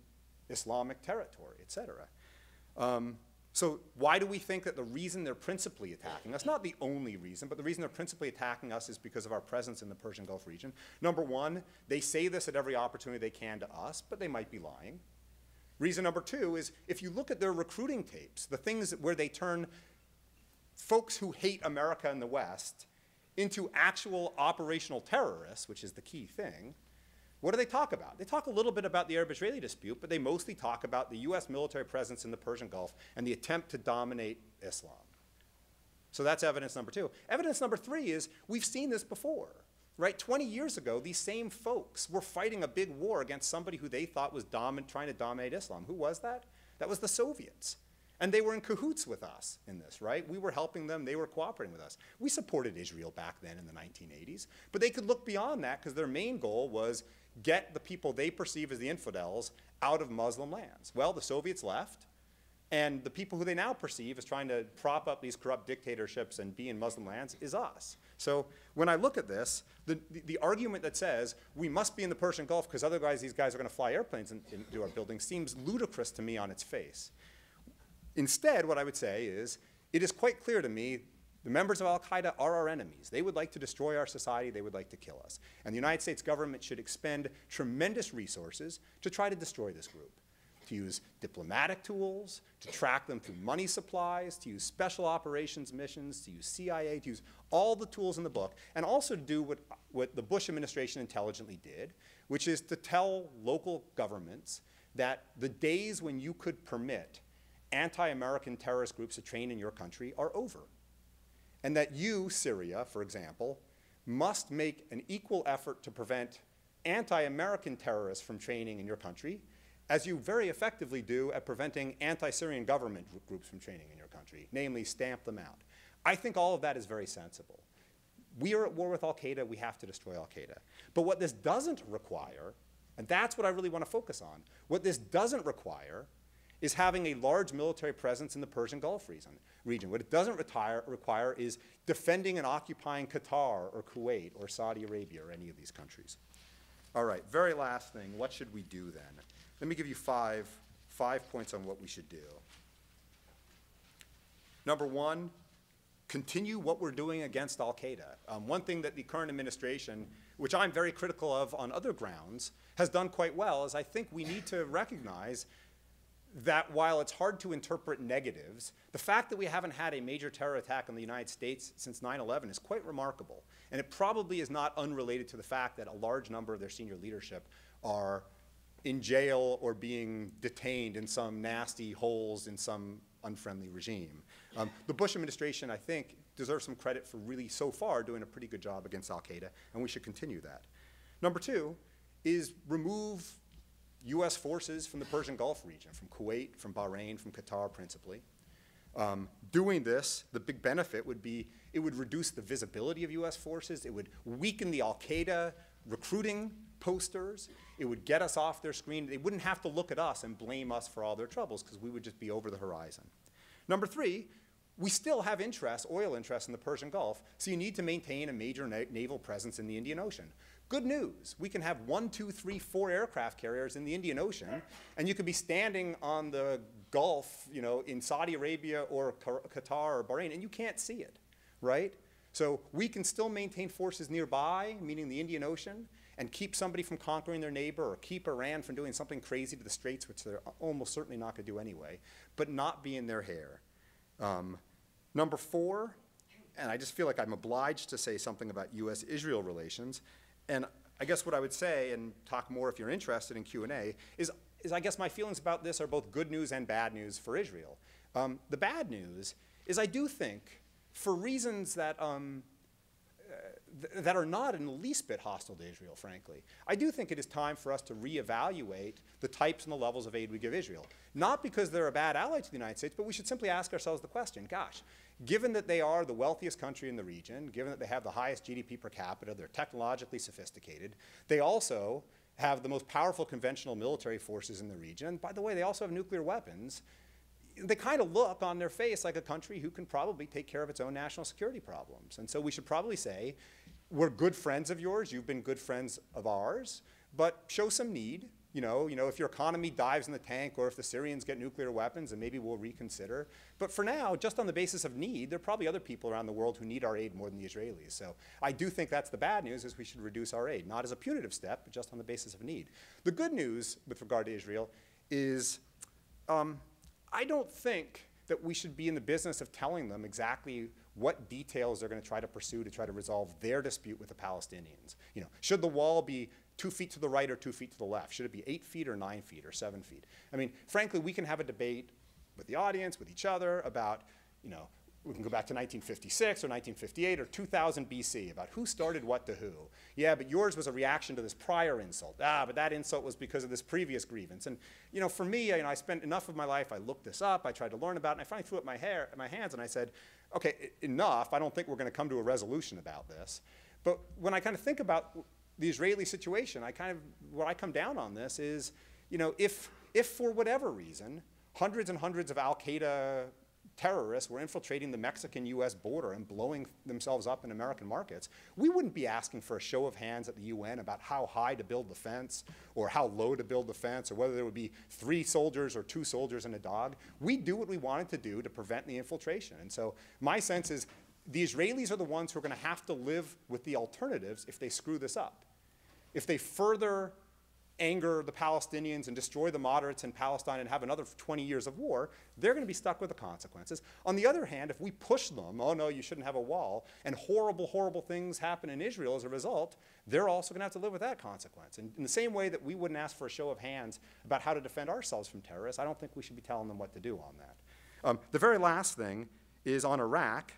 Islamic territory, et cetera. Um, so why do we think that the reason they're principally attacking us, not the only reason, but the reason they're principally attacking us is because of our presence in the Persian Gulf region? Number one, they say this at every opportunity they can to us, but they might be lying. Reason number two is if you look at their recruiting tapes, the things where they turn folks who hate America and the West into actual operational terrorists, which is the key thing, what do they talk about? They talk a little bit about the Arab Israeli dispute, but they mostly talk about the US military presence in the Persian Gulf and the attempt to dominate Islam. So that's evidence number two. Evidence number three is we've seen this before, right? 20 years ago, these same folks were fighting a big war against somebody who they thought was trying to dominate Islam. Who was that? That was the Soviets. And they were in cahoots with us in this, right? We were helping them, they were cooperating with us. We supported Israel back then in the 1980s, but they could look beyond that because their main goal was get the people they perceive as the infidels out of Muslim lands. Well, the Soviets left, and the people who they now perceive as trying to prop up these corrupt dictatorships and be in Muslim lands is us. So when I look at this, the, the, the argument that says we must be in the Persian Gulf because otherwise these guys are going to fly airplanes in, into our buildings seems ludicrous to me on its face. Instead, what I would say is, it is quite clear to me the members of Al Qaeda are our enemies. They would like to destroy our society, they would like to kill us. And the United States government should expend tremendous resources to try to destroy this group. To use diplomatic tools, to track them through money supplies, to use special operations missions, to use CIA, to use all the tools in the book, and also to do what, what the Bush administration intelligently did, which is to tell local governments that the days when you could permit anti-American terrorist groups to train in your country are over. And that you, Syria, for example, must make an equal effort to prevent anti-American terrorists from training in your country, as you very effectively do at preventing anti-Syrian government groups from training in your country, namely stamp them out. I think all of that is very sensible. We are at war with al-Qaeda, we have to destroy al-Qaeda. But what this doesn't require, and that's what I really want to focus on, what this doesn't require is having a large military presence in the Persian Gulf region. What it doesn't retire, require is defending and occupying Qatar or Kuwait or Saudi Arabia or any of these countries. All right, very last thing, what should we do then? Let me give you five, five points on what we should do. Number one, continue what we're doing against Al Qaeda. Um, one thing that the current administration, which I'm very critical of on other grounds, has done quite well is I think we need to recognize that while it's hard to interpret negatives, the fact that we haven't had a major terror attack on the United States since 9-11 is quite remarkable. And it probably is not unrelated to the fact that a large number of their senior leadership are in jail or being detained in some nasty holes in some unfriendly regime. Um, the Bush administration, I think, deserves some credit for really so far doing a pretty good job against al-Qaeda, and we should continue that. Number two is remove U.S. forces from the Persian Gulf region, from Kuwait, from Bahrain, from Qatar principally. Um, doing this, the big benefit would be it would reduce the visibility of U.S. forces. It would weaken the Al Qaeda recruiting posters. It would get us off their screen. They wouldn't have to look at us and blame us for all their troubles because we would just be over the horizon. Number three, we still have interest, oil interests in the Persian Gulf, so you need to maintain a major na naval presence in the Indian Ocean. Good news, we can have one, two, three, four aircraft carriers in the Indian Ocean, and you could be standing on the Gulf, you know, in Saudi Arabia or Qatar or Bahrain, and you can't see it, right? So we can still maintain forces nearby, meaning the Indian Ocean, and keep somebody from conquering their neighbor or keep Iran from doing something crazy to the Straits, which they're almost certainly not going to do anyway, but not be in their hair. Um, number four, and I just feel like I'm obliged to say something about U.S.-Israel relations, and I guess what I would say, and talk more if you're interested in Q&A, is, is I guess my feelings about this are both good news and bad news for Israel. Um, the bad news is I do think, for reasons that, um, uh, th that are not in the least bit hostile to Israel, frankly, I do think it is time for us to reevaluate the types and the levels of aid we give Israel. Not because they're a bad ally to the United States, but we should simply ask ourselves the question, gosh, given that they are the wealthiest country in the region, given that they have the highest GDP per capita, they're technologically sophisticated, they also have the most powerful conventional military forces in the region. By the way, they also have nuclear weapons. they kind of look on their face like a country who can probably take care of its own national security problems. And so we should probably say, we're good friends of yours, you've been good friends of ours, but show some need. You know, you know, if your economy dives in the tank or if the Syrians get nuclear weapons, and maybe we'll reconsider. But for now, just on the basis of need, there are probably other people around the world who need our aid more than the Israelis. So I do think that's the bad news is we should reduce our aid, not as a punitive step, but just on the basis of need. The good news with regard to Israel is um, I don't think that we should be in the business of telling them exactly what details they're going to try to pursue to try to resolve their dispute with the Palestinians. You know, should the wall be two feet to the right or two feet to the left? Should it be eight feet or nine feet or seven feet? I mean, frankly, we can have a debate with the audience, with each other about, you know, we can go back to 1956 or 1958 or 2000 BC about who started what to who. Yeah, but yours was a reaction to this prior insult. Ah, but that insult was because of this previous grievance. And you know, for me, you know, I spent enough of my life. I looked this up. I tried to learn about it. And I finally threw up my hair, my hands, and I said, okay, enough. I don't think we're going to come to a resolution about this. But when I kind of think about the Israeli situation, I kind of what I come down on this is, you know, if if for whatever reason hundreds and hundreds of Al Qaeda terrorists were infiltrating the Mexican-US border and blowing themselves up in American markets, we wouldn't be asking for a show of hands at the UN about how high to build the fence or how low to build the fence or whether there would be three soldiers or two soldiers and a dog. We'd do what we wanted to do to prevent the infiltration. And so my sense is the Israelis are the ones who are going to have to live with the alternatives if they screw this up. If they further anger the Palestinians and destroy the moderates in Palestine and have another 20 years of war, they're going to be stuck with the consequences. On the other hand, if we push them, oh no, you shouldn't have a wall, and horrible, horrible things happen in Israel as a result, they're also going to have to live with that consequence. And in the same way that we wouldn't ask for a show of hands about how to defend ourselves from terrorists, I don't think we should be telling them what to do on that. Um, the very last thing is on Iraq.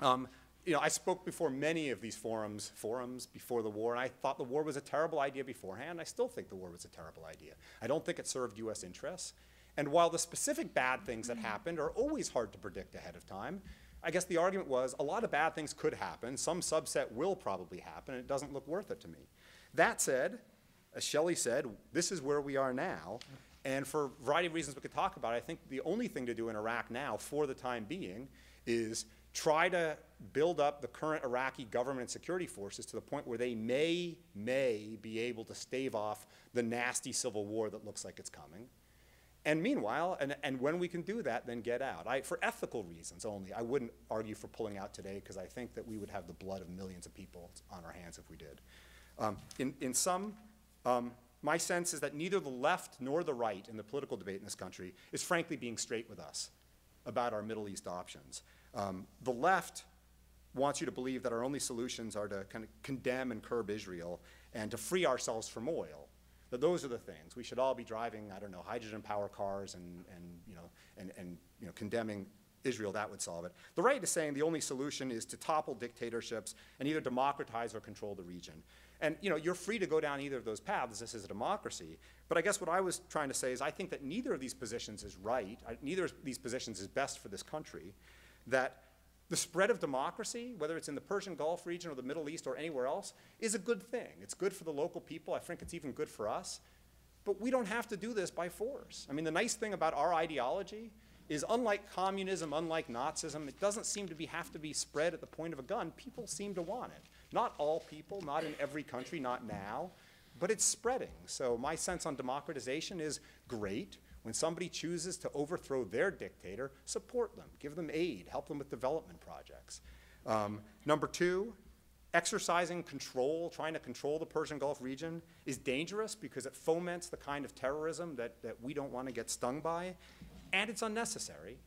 Um, you know, I spoke before many of these forums, forums before the war, and I thought the war was a terrible idea beforehand. I still think the war was a terrible idea. I don't think it served U.S. interests. And while the specific bad things that mm-hmm. happened are always hard to predict ahead of time, I guess the argument was a lot of bad things could happen. Some subset will probably happen, and it doesn't look worth it to me. That said, as Shelley said, this is where we are now. And for a variety of reasons we could talk about, I think the only thing to do in Iraq now, for the time being, is try to build up the current Iraqi government and security forces to the point where they may, may be able to stave off the nasty civil war that looks like it's coming. And meanwhile, and, and when we can do that, then get out. I, for ethical reasons only, I wouldn't argue for pulling out today because I think that we would have the blood of millions of people on our hands if we did. Um, in, in sum, um, my sense is that neither the left nor the right in the political debate in this country is frankly being straight with us about our Middle East options. Um, the left wants you to believe that our only solutions are to kind of condemn and curb Israel and to free ourselves from oil. That those are the things. We should all be driving, I don't know, hydrogen power cars and, and, you know, and, and you know, condemning Israel, that would solve it. The right is saying the only solution is to topple dictatorships and either democratize or control the region. And you know, you're free to go down either of those paths. This is a democracy. But I guess what I was trying to say is I think that neither of these positions is right. I, neither of these positions is best for this country that the spread of democracy, whether it's in the Persian Gulf region or the Middle East or anywhere else, is a good thing. It's good for the local people. I think it's even good for us. But we don't have to do this by force. I mean, the nice thing about our ideology is unlike communism, unlike Nazism, it doesn't seem to be, have to be spread at the point of a gun. People seem to want it. Not all people, not in every country, not now, but it's spreading. So my sense on democratization is great. When somebody chooses to overthrow their dictator, support them, give them aid, help them with development projects. Um, number two, exercising control, trying to control the Persian Gulf region is dangerous because it foments the kind of terrorism that, that we don't want to get stung by, and it's unnecessary.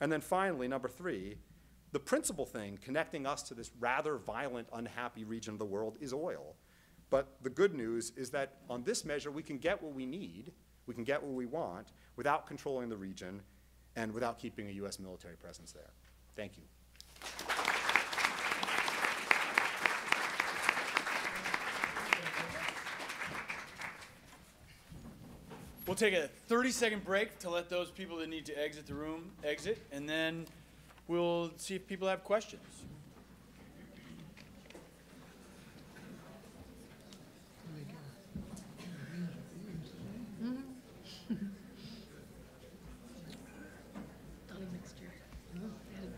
And then finally, number three, the principal thing connecting us to this rather violent, unhappy region of the world is oil. But the good news is that on this measure, we can get what we need we can get what we want without controlling the region and without keeping a U.S. military presence there. Thank you. We'll take a 30 second break to let those people that need to exit the room exit, and then we'll see if people have questions.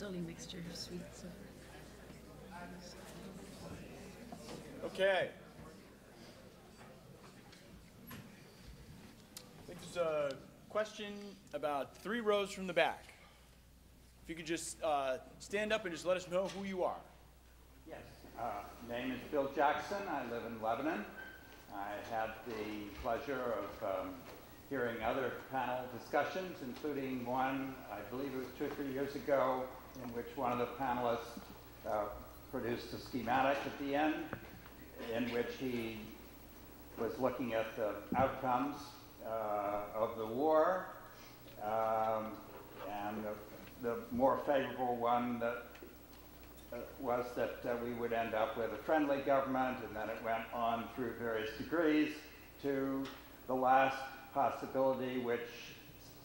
They had a dully mixture of sweets. Okay. I think there's a question about three rows from the back. If you could just uh, stand up and just let us know who you are. Yes, uh, name is Bill Jackson. I live in Lebanon. I had the pleasure of um, hearing other panel discussions, including one, I believe it was two or three years ago, in which one of the panelists uh, produced a schematic at the end in which he was looking at the outcomes uh, of the war, um, and the, the more favorable one that uh, was that uh, we would end up with a friendly government, and then it went on through various degrees to the last possibility, which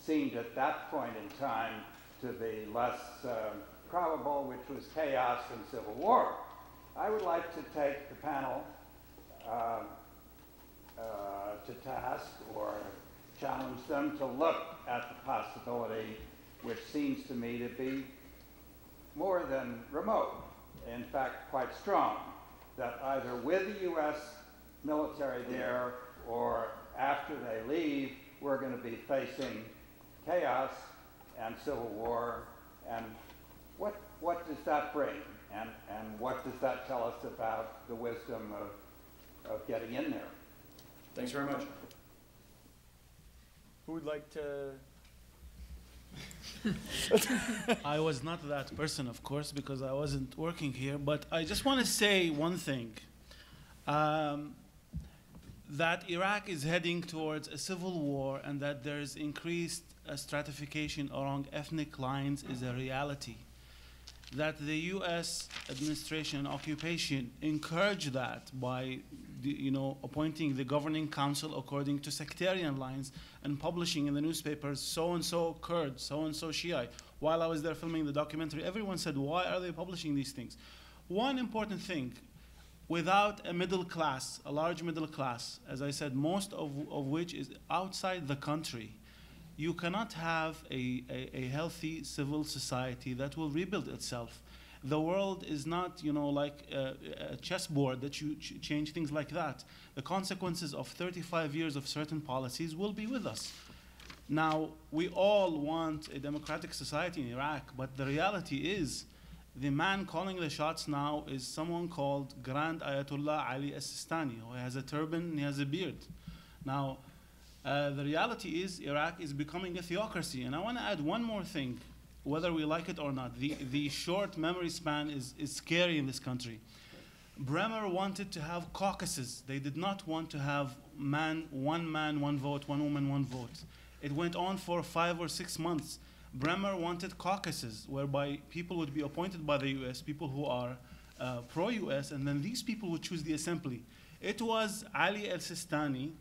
seemed at that point in time to be less um, probable, which was chaos and civil war. I would like to take the panel um, uh, to task or challenge them to look at the possibility, which seems to me to be more than remote, in fact, quite strong, that either with the U.S. military there or after they leave, we're going to be facing chaos and civil war. And what, what does that bring? And, and what does that tell us about the wisdom of, of getting in there? Thanks very much. Who would like to? *laughs* I was not that person, of course, because I wasn't working here. But I just want to say one thing: um, that Iraq is heading towards a civil war, and that there's increased uh, stratification along ethnic lines is a reality. That the U.S. administration and occupation encourage that by, the, you know, appointing the governing council according to sectarian lines and publishing in the newspapers so and so Kurd, so and so Shiite. While I was there filming the documentary, everyone said, "Why are they publishing these things?" One important thing: without a middle class, a large middle class, as I said, most of, of which is outside the country, you cannot have a, a, a healthy civil society that will rebuild itself. The world is not, you know, like a, a chessboard that you ch- change things like that. The consequences of 35 years of certain policies will be with us. Now, we all want a democratic society in Iraq, but the reality is the man calling the shots now is someone called Grand Ayatollah Ali Sistani, who has a turban and he has a beard. Now, uh, the reality is Iraq is becoming a theocracy. And I want to add one more thing, whether we like it or not. The, the short memory span is, is scary in this country. Bremer wanted to have caucuses. They did not want to have man, one man, one vote, one woman, one vote. It went on for five or six months. Bremer wanted caucuses, whereby people would be appointed by the US, people who are uh, pro US, and then these people would choose the assembly. It was Ali el Sistani,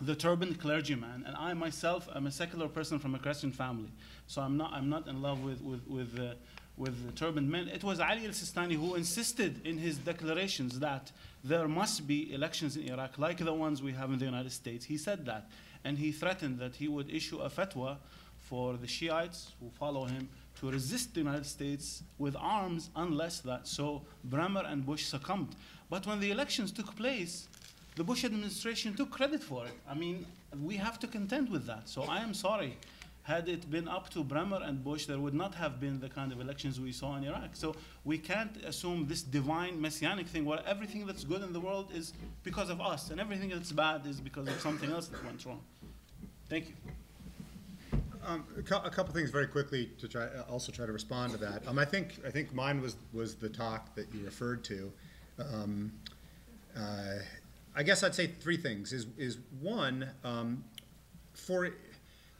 the turbaned clergyman, and I myself am a secular person from a Christian family, so I'm not, I'm not in love with, with, with, uh, with the turbaned men. It was Ali al Sistani who insisted in his declarations that there must be elections in Iraq like the ones we have in the United States. He said that, and he threatened that he would issue a fatwa for the Shiites who follow him to resist the United States with arms unless that. So Bremer and Bush succumbed. But when the elections took place, the Bush administration took credit for it. I mean, we have to contend with that. So I am sorry. Had it been up to Bremer and Bush, there would not have been the kind of elections we saw in Iraq. So we can't assume this divine messianic thing where everything that's good in the world is because of us and everything that's bad is because of something else that went wrong. Thank you. Um, a, cou- a couple things very quickly to try, uh, also try to respond to that. Um, I think, I think mine was, was the talk that you referred to. Um, uh, I guess I'd say three things. Is, is one, um, for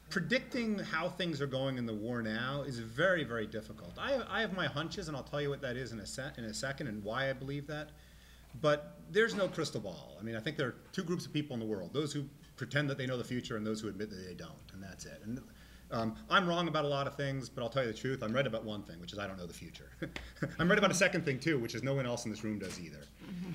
predicting how things are going in the war now is very, very difficult. I, I have my hunches, and I'll tell you what that is in a, se- in a second and why I believe that. But there's no crystal ball. I mean, I think there are two groups of people in the world those who pretend that they know the future and those who admit that they don't, and that's it. And um, I'm wrong about a lot of things, but I'll tell you the truth. I'm right about one thing, which is I don't know the future. *laughs* I'm right about a second thing, too, which is no one else in this room does either.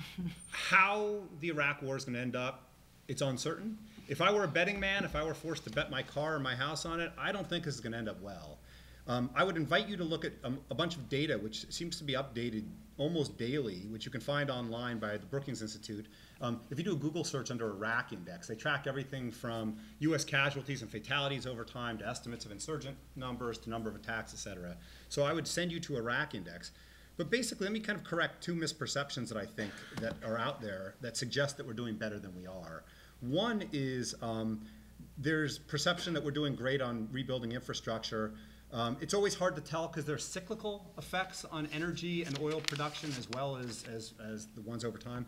*laughs* How the Iraq war is going to end up, it's uncertain. If I were a betting man, if I were forced to bet my car or my house on it, I don't think this is going to end up well. Um, I would invite you to look at um, a bunch of data which seems to be updated almost daily, which you can find online by the Brookings Institute. Um, if you do a Google search under Iraq Index, they track everything from U.S. casualties and fatalities over time to estimates of insurgent numbers to number of attacks, et cetera. So I would send you to Iraq Index. But basically, let me kind of correct two misperceptions that I think that are out there that suggest that we're doing better than we are. One is um, there's perception that we're doing great on rebuilding infrastructure. Um, it's always hard to tell because there's cyclical effects on energy and oil production as well as, as, as the ones over time.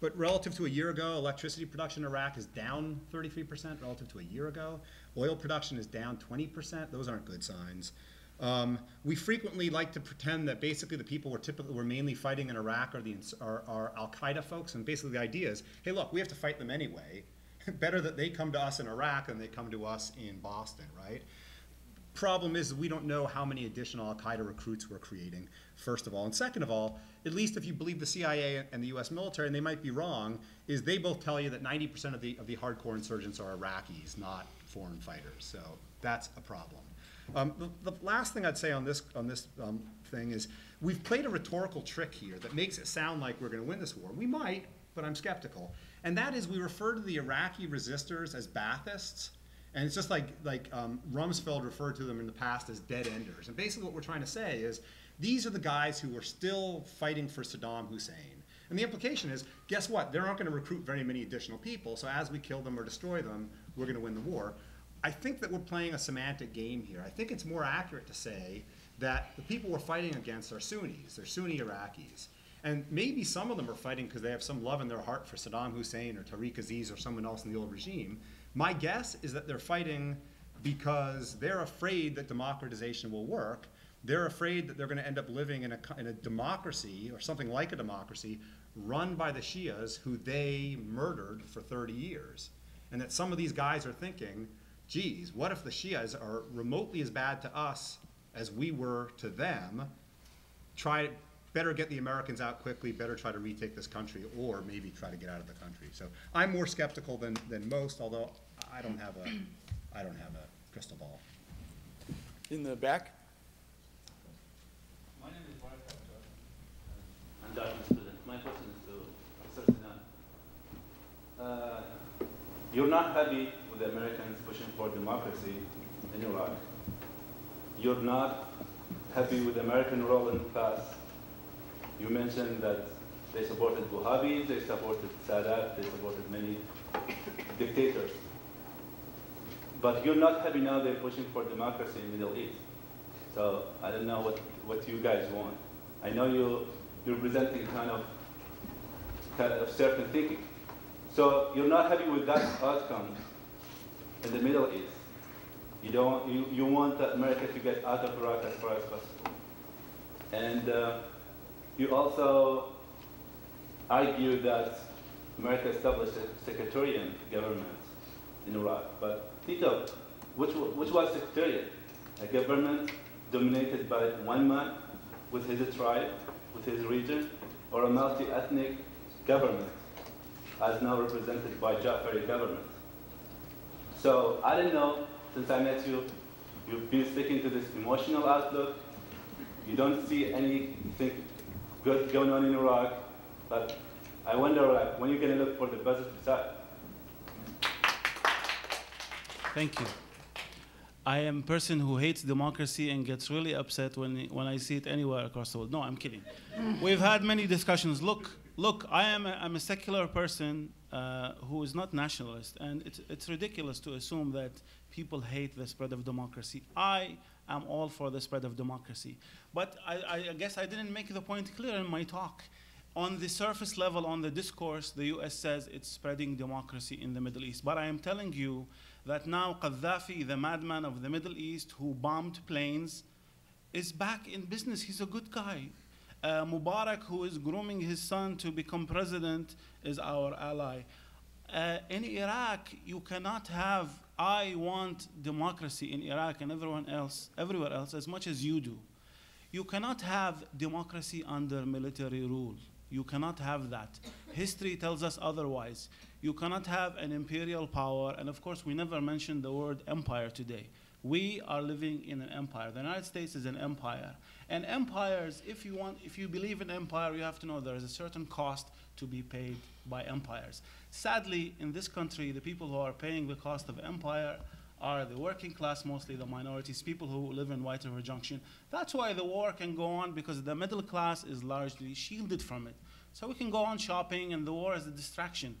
But relative to a year ago, electricity production in Iraq is down 33% relative to a year ago. Oil production is down 20%. Those aren't good signs. Um, we frequently like to pretend that basically the people we're typically we're mainly fighting in Iraq are the are, are Al Qaeda folks, and basically the idea is, hey, look, we have to fight them anyway. *laughs* Better that they come to us in Iraq than they come to us in Boston, right? Problem is, we don't know how many additional Al Qaeda recruits we're creating, first of all. And second of all, at least if you believe the CIA and the US military, and they might be wrong, is they both tell you that 90% of the, of the hardcore insurgents are Iraqis, not foreign fighters. So that's a problem. Um, the, the, last thing I'd say on this, on this um, thing is we've played a rhetorical trick here that makes it sound like we're going to win this war. We might, but I'm skeptical. And that is we refer to the Iraqi resistors as Baathists. And it's just like, like um, Rumsfeld referred to them in the past as dead enders. And basically what we're trying to say is these are the guys who are still fighting for Saddam Hussein. And the implication is, guess what? They're not going to recruit very many additional people. So as we kill them or destroy them, we're going to win the war. I think that we're playing a semantic game here. I think it's more accurate to say that the people we're fighting against are Sunnis, they're Sunni Iraqis. And maybe some of them are fighting because they have some love in their heart for Saddam Hussein or Tariq Aziz or someone else in the old regime. My guess is that they're fighting because they're afraid that democratization will work. They're afraid that they're going to end up living in a, in a democracy or something like a democracy run by the Shias who they murdered for 30 years. And that some of these guys are thinking, geez, what if the Shias are remotely as bad to us as we were to them? Try, better get the Americans out quickly, better try to retake this country, or maybe try to get out of the country. So I'm more skeptical than, than most, although I don't have a, I don't have a crystal ball. In the back? My name is Mark Student. My question is to Professor Sinan. Uh, you're not happy with the Americans pushing for democracy in Iraq. You're not happy with the American role in past. You mentioned that they supported Wahhabis, they supported Sadat, they supported many dictators. But you're not happy now they're pushing for democracy in the Middle East. So I don't know what, what you guys want. I know you, you're presenting kind of, kind of certain thinking. So you're not happy with that outcome in the Middle East. You don't. You, you want America to get out of Iraq as far as possible, and uh, you also argue that America established a sectarian government in Iraq. But Tito, which which was sectarian? A government dominated by one man with his tribe, with his region, or a multi-ethnic government, as now represented by Jafari government. So I don't know, since I met you, you've been sticking to this emotional outlook. You don't see anything good going on in Iraq, but I wonder, like, when you're going to look for the positive side. Thank you. I am a person who hates democracy and gets really upset when, when I see it anywhere across the world. No, I'm kidding. *laughs* We've had many discussions. Look, look, I am a, I'm a secular person uh, who is not nationalist, and it's, it's ridiculous to assume that people hate the spread of democracy. I am all for the spread of democracy. But I, I guess I didn't make the point clear in my talk. On the surface level, on the discourse, the US says it's spreading democracy in the Middle East. But I am telling you that now Gaddafi, the madman of the Middle East who bombed planes, is back in business. He's a good guy. Uh, Mubarak, who is grooming his son to become president, is our ally. Uh, in Iraq, you cannot have, I want democracy in Iraq and everyone else, everywhere else, as much as you do. You cannot have democracy under military rule. You cannot have that. History tells us otherwise. You cannot have an imperial power, and of course, we never mentioned the word empire today. We are living in an empire. The United States is an empire. And empires, if you want, if you believe in empire, you have to know there is a certain cost to be paid by empires. Sadly, in this country, the people who are paying the cost of empire are the working class, mostly the minorities, people who live in White River Junction. That's why the war can go on because the middle class is largely shielded from it. So we can go on shopping, and the war is a distraction.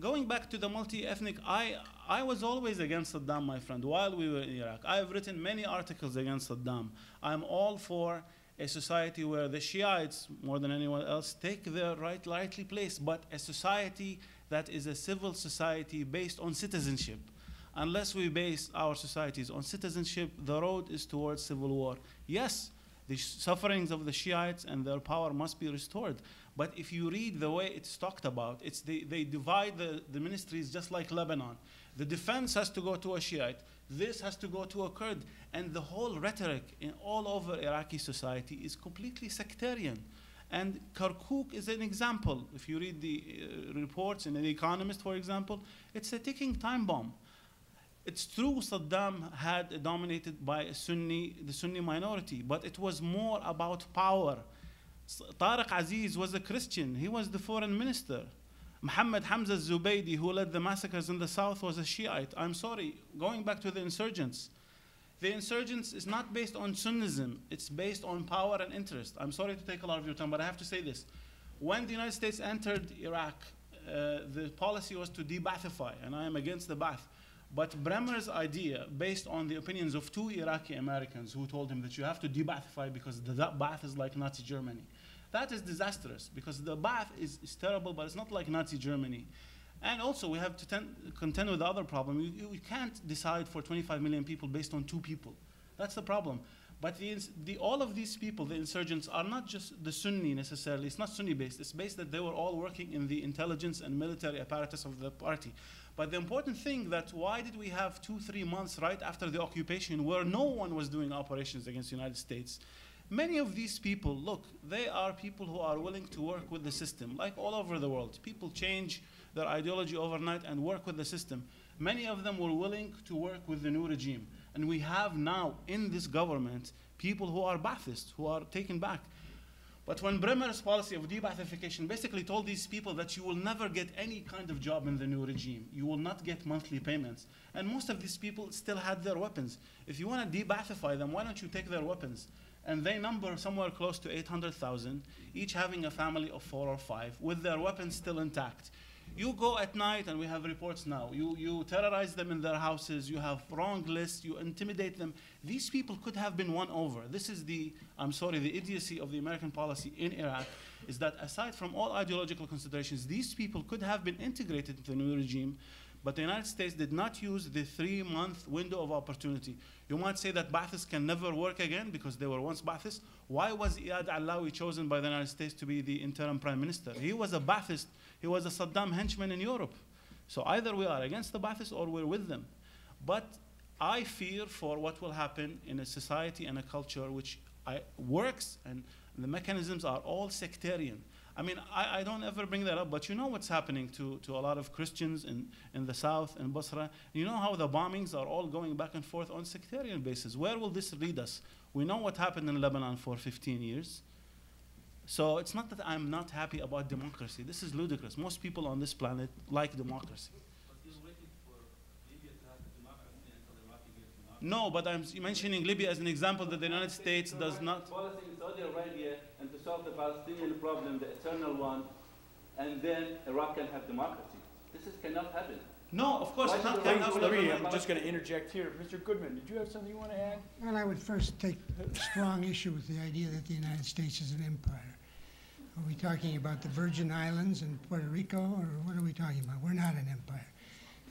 Going back to the multi-ethnic, I, I was always against Saddam, my friend, while we were in Iraq. I have written many articles against Saddam. I'm all for a society where the Shiites, more than anyone else, take their right, rightly place, but a society that is a civil society based on citizenship. Unless we base our societies on citizenship, the road is towards civil war. Yes, the sufferings of the Shiites and their power must be restored. But if you read the way it's talked about, it's they, they divide the, the ministries just like Lebanon. The defense has to go to a Shiite. This has to go to a Kurd. And the whole rhetoric in all over Iraqi society is completely sectarian. And Kirkuk is an example. If you read the uh, reports in The Economist, for example, it's a ticking time bomb. It's true Saddam had dominated by a Sunni, the Sunni minority, but it was more about power. Tariq Aziz was a Christian. He was the foreign minister. Muhammad Hamza Zubaydi, who led the massacres in the south, was a Shiite. I'm sorry, going back to the insurgents. The insurgents is not based on Sunnism, it's based on power and interest. I'm sorry to take a lot of your time, but I have to say this. When the United States entered Iraq, uh, the policy was to de-Ba'athify, and I am against the Ba'ath. But Bremer's idea, based on the opinions of two Iraqi Americans who told him that you have to de-Ba'athify because the Ba'ath is like Nazi Germany. That is disastrous because the Ba'ath is, is terrible, but it's not like Nazi Germany. And also, we have to ten, contend with the other problem. You, you can't decide for 25 million people based on two people. That's the problem. But the, the, all of these people, the insurgents, are not just the Sunni necessarily. It's not Sunni based. It's based that they were all working in the intelligence and military apparatus of the party. But the important thing that why did we have two, three months right after the occupation where no one was doing operations against the United States? Many of these people, look, they are people who are willing to work with the system, like all over the world. People change their ideology overnight and work with the system. Many of them were willing to work with the new regime. And we have now in this government people who are Baathists, who are taken back. But when Bremer's policy of de-Baathification basically told these people that you will never get any kind of job in the new regime, you will not get monthly payments, and most of these people still had their weapons. If you want to de-Baathify them, why don't you take their weapons? and they number somewhere close to 800,000, each having a family of four or five, with their weapons still intact. You go at night, and we have reports now. You, you terrorize them in their houses. You have wrong lists. You intimidate them. These people could have been won over. This is the, I'm sorry, the idiocy of the American policy in Iraq is that aside from all ideological considerations, these people could have been integrated into the new regime but the United States did not use the three month window of opportunity. You might say that Ba'athists can never work again because they were once Ba'athists. Why was Iyad Allawi chosen by the United States to be the interim prime minister? He was a Ba'athist, he was a Saddam henchman in Europe. So either we are against the Ba'athists or we're with them. But I fear for what will happen in a society and a culture which I, works and the mechanisms are all sectarian. I mean, I, I, don't ever bring that up, but you know what's happening to, to a lot of Christians in, in the south, in Basra. You know how the bombings are all going back and forth on sectarian basis. Where will this lead us? We know what happened in Lebanon for 15 years. So it's not that I'm not happy about democracy. This is ludicrous. Most people on this planet like democracy. No, but I'm mentioning Libya as an example that the United States does not. Policy in Saudi Arabia and to solve the Palestinian problem, the eternal one, and then Iraq can have democracy. This is, cannot happen. No, of course Why not. Cannot happen. me, I'm just going to interject here. Mr. Goodman, did you have something you want to add? Well, I would first take strong issue with the idea that the United States is an empire. Are we talking about the Virgin Islands and Puerto Rico, or what are we talking about? We're not an empire.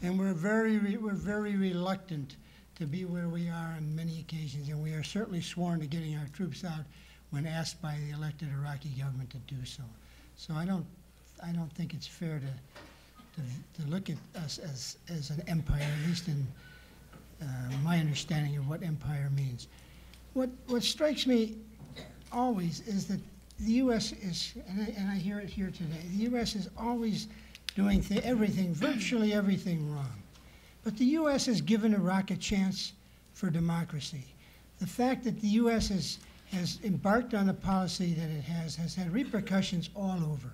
And we're very, re- we're very reluctant to be where we are on many occasions, and we are certainly sworn to getting our troops out when asked by the elected Iraqi government to do so. So I don't, I don't think it's fair to, to, to look at us as, as an empire, at least in uh, my understanding of what empire means. What, what strikes me always is that the U.S. is, and I, and I hear it here today, the U.S. is always doing th- everything, virtually everything wrong. But the U.S. has given Iraq a chance for democracy. The fact that the U.S. has, has embarked on the policy that it has has had repercussions all over.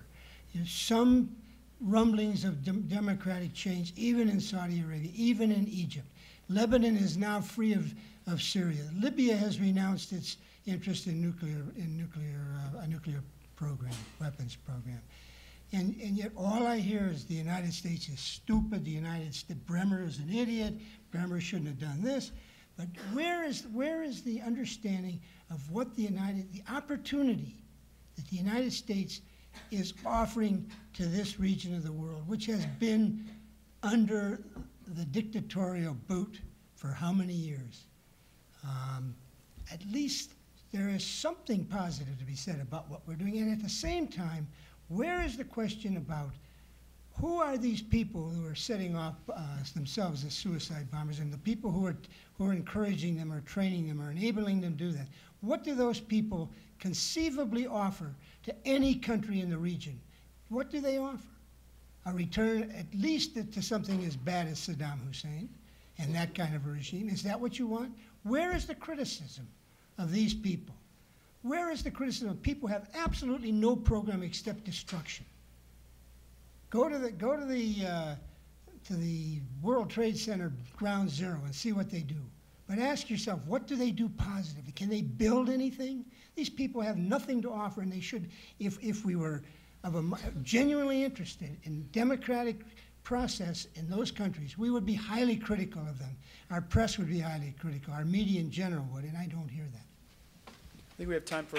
There's some rumblings of dem- democratic change, even in Saudi Arabia, even in Egypt. Lebanon is now free of, of Syria. Libya has renounced its interest in nuclear, in nuclear, uh, a nuclear program, weapons program. And, and yet all I hear is the United States is stupid, the United States, Bremer is an idiot, Bremer shouldn't have done this. But where is, where is the understanding of what the United, the opportunity that the United States is offering to this region of the world, which has been under the dictatorial boot for how many years? Um, at least there is something positive to be said about what we're doing. And at the same time, where is the question about who are these people who are setting off uh, themselves as suicide bombers and the people who are, who are encouraging them or training them or enabling them to do that? What do those people conceivably offer to any country in the region? What do they offer? A return at least to something as bad as Saddam Hussein and that kind of a regime. Is that what you want? Where is the criticism of these people? Where is the criticism of people have absolutely no program except destruction? Go to the go to the uh, to the World Trade Center ground zero and see what they do. But ask yourself, what do they do positively? Can they build anything? These people have nothing to offer, and they should, if, if we were of a, genuinely interested in democratic process in those countries, we would be highly critical of them. Our press would be highly critical. Our media in general would, and I don't hear that. I think we have time for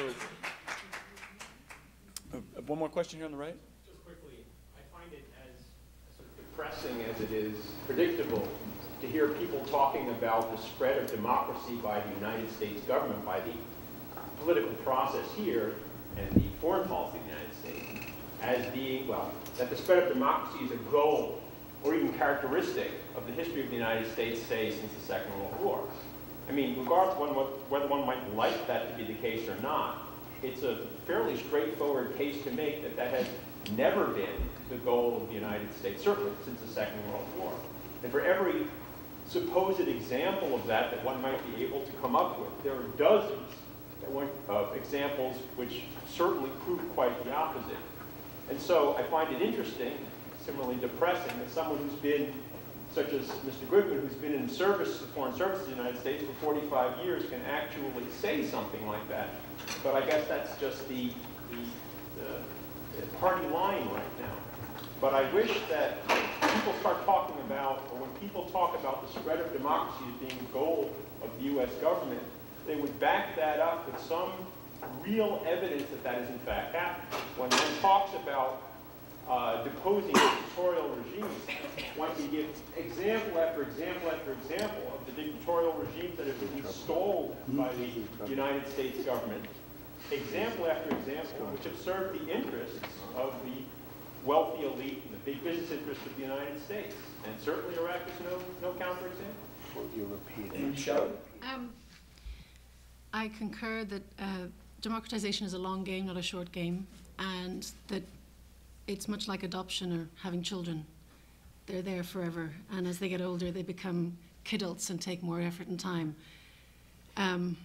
uh, one more question here on the right. Just quickly, I find it as sort of depressing as it is predictable to hear people talking about the spread of democracy by the United States government, by the political process here, and the foreign policy of the United States, as being, well, that the spread of democracy is a goal or even characteristic of the history of the United States, say, since the Second World War. I mean, regardless of whether one might like that to be the case or not, it's a fairly straightforward case to make that that has never been the goal of the United States, certainly since the Second World War. And for every supposed example of that that one might be able to come up with, there are dozens of examples which certainly prove quite the opposite. And so I find it interesting, similarly depressing, that someone who's been, such as Mr. Goodman, who's been in service, the Foreign Service of the United States for 45 years, can actually say something like that. But I guess that's just the, the, the, party line right now. But I wish that people start talking about, or when people talk about the spread of democracy as being the goal of the U.S. government, they would back that up with some real evidence that that is in fact happening. When one talks about uh, deposing dictatorial regimes, one can give example after example after example of the dictatorial regimes that have been installed by the United States government, example after example, which have served the interests of the wealthy elite and the big business interests of the United States. And certainly Iraq is no, no counterexample. You repeat Michelle? Um, I concur that uh, democratization is a long game, not a short game, and that it's much like adoption or having children. They're there forever, and as they get older, they become kidults and take more effort and time. Um,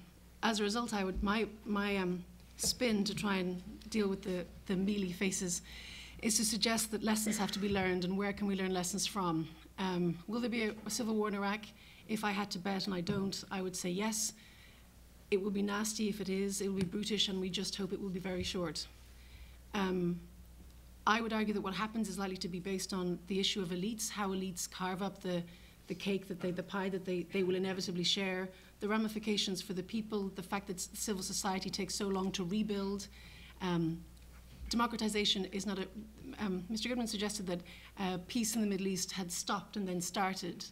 as a result, I would my my um, spin to try and deal with the the mealy faces is to suggest that lessons have to be learned, and where can we learn lessons from? Um, will there be a, a civil war in Iraq? If I had to bet, and I don't, I would say yes. It will be nasty if it is. It will be brutish, and we just hope it will be very short. Um, I would argue that what happens is likely to be based on the issue of elites, how elites carve up the, the cake that they, the pie that they, they will inevitably share, the ramifications for the people, the fact that civil society takes so long to rebuild. Um, democratization is not a. Um, Mr. Goodman suggested that uh, peace in the Middle East had stopped and then started.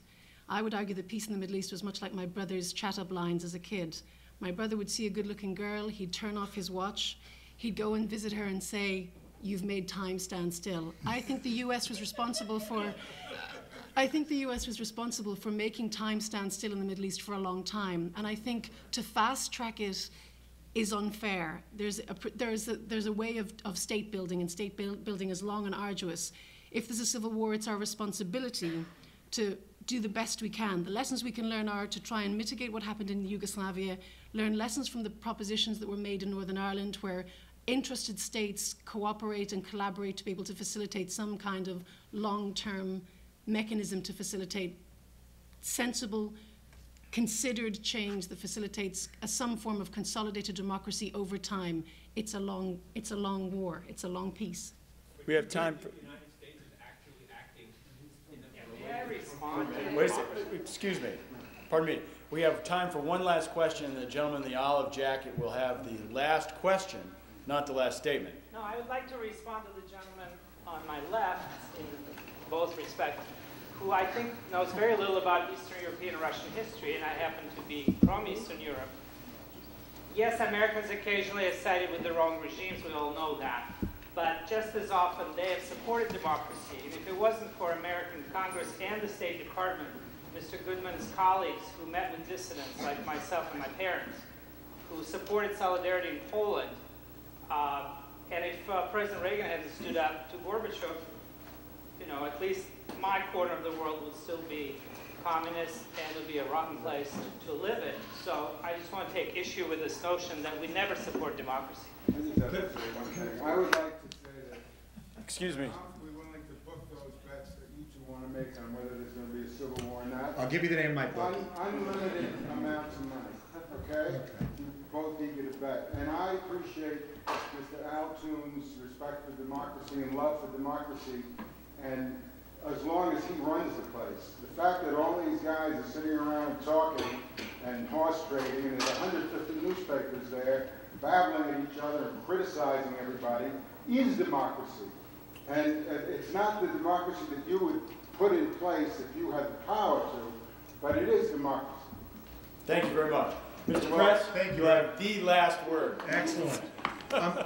I would argue that peace in the Middle East was much like my brother's chat up lines as a kid. My brother would see a good looking girl, he'd turn off his watch, he'd go and visit her and say, You've made time stand still. I think the US was responsible for. I think the US was responsible for making time stand still in the Middle East for a long time. And I think to fast track it is unfair. There's a, there's a, there's a way of, of state building, and state build, building is long and arduous. If there's a civil war, it's our responsibility to do the best we can. The lessons we can learn are to try and mitigate what happened in Yugoslavia, learn lessons from the propositions that were made in Northern Ireland, where interested states cooperate and collaborate to be able to facilitate some kind of long term mechanism to facilitate sensible, considered change that facilitates a, some form of consolidated democracy over time. It's a long, it's a long war. It's a long peace. We have time for, The United States is actually acting in the. May I respond to wait a excuse me, pardon me. We have time for one last question, and the gentleman in the olive jacket will have the last question, not the last statement. No, I would like to respond to the gentleman on my left in both respects, who I think knows very little about Eastern European and Russian history, and I happen to be from Eastern Europe. Yes, Americans occasionally are sided with the wrong regimes, we all know that. But just as often, they have supported democracy. And if it wasn't for American Congress and the State Department, Mr. Goodman's colleagues who met with dissidents like myself and my parents, who supported solidarity in Poland, uh, and if uh, President Reagan hadn't stood up to Gorbachev, you know, at least my corner of the world would still be communist and it would be a rotten place to, to live in. So I just want to take issue with this notion that we never support democracy. I would like to say that Excuse me. I'm awfully willing to book those bets that you two want to make on whether there's going to be a civil war or not. I'll give you the name of my book. Un- Unlimited amounts of money, okay? You both eager to bet. And I appreciate Mr. Antoon's respect for democracy and love for democracy, and as long as he runs the place. The fact that all these guys are sitting around talking and horse trading, and there's 150 newspapers there babbling at each other and criticizing everybody, is democracy. And it's not the democracy that you would put in place if you had the power to, but it is democracy. Thank you very much. Mr. Well, Press, thank you. you have the last word. Excellent. Um,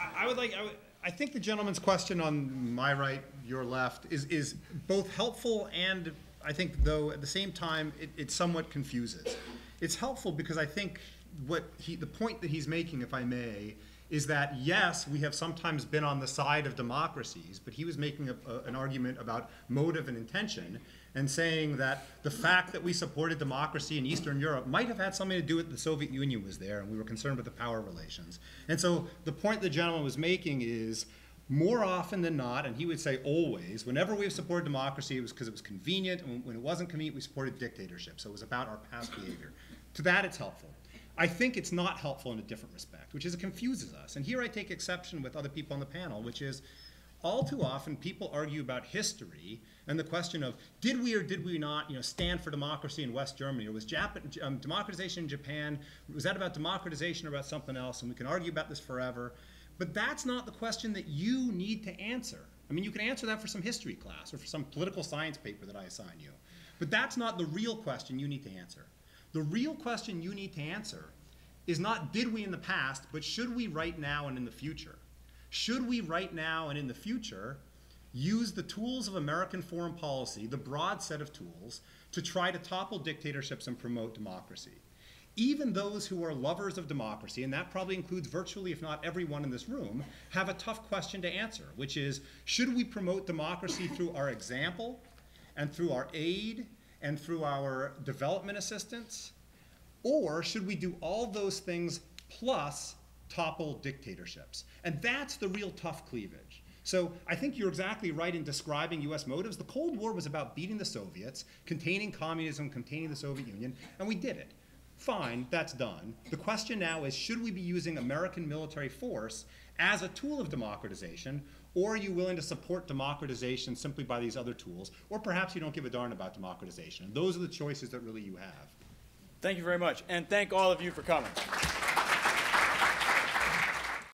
I, I would like, I, would, I think the gentleman's question on my right, your left, is, is both helpful and I think, though, at the same time, it, it somewhat confuses. It's helpful because I think what he, the point that he's making, if I may, is that yes, we have sometimes been on the side of democracies, but he was making a, a, an argument about motive and intention and saying that the fact that we supported democracy in Eastern Europe might have had something to do with the Soviet Union was there and we were concerned with the power relations. And so the point the gentleman was making is more often than not, and he would say always, whenever we've supported democracy, it was because it was convenient, and when it wasn't convenient, we supported dictatorship. So it was about our past behavior. To that, it's helpful. I think it's not helpful in a different respect, which is it confuses us. And here I take exception with other people on the panel, which is all too often people argue about history and the question of did we or did we not you know, stand for democracy in West Germany? Or was Jap- um, democratization in Japan, was that about democratization or about something else? And we can argue about this forever. But that's not the question that you need to answer. I mean, you can answer that for some history class or for some political science paper that I assign you. But that's not the real question you need to answer. The real question you need to answer is not did we in the past, but should we right now and in the future? Should we right now and in the future use the tools of American foreign policy, the broad set of tools, to try to topple dictatorships and promote democracy? Even those who are lovers of democracy, and that probably includes virtually, if not everyone in this room, have a tough question to answer, which is should we promote democracy through our example and through our aid and through our development assistance? Or should we do all those things plus topple dictatorships? And that's the real tough cleavage. So I think you're exactly right in describing US motives. The Cold War was about beating the Soviets, containing communism, containing the Soviet Union, and we did it. Fine, that's done. The question now is should we be using American military force as a tool of democratization, or are you willing to support democratization simply by these other tools? Or perhaps you don't give a darn about democratization. Those are the choices that really you have. Thank you very much, and thank all of you for coming.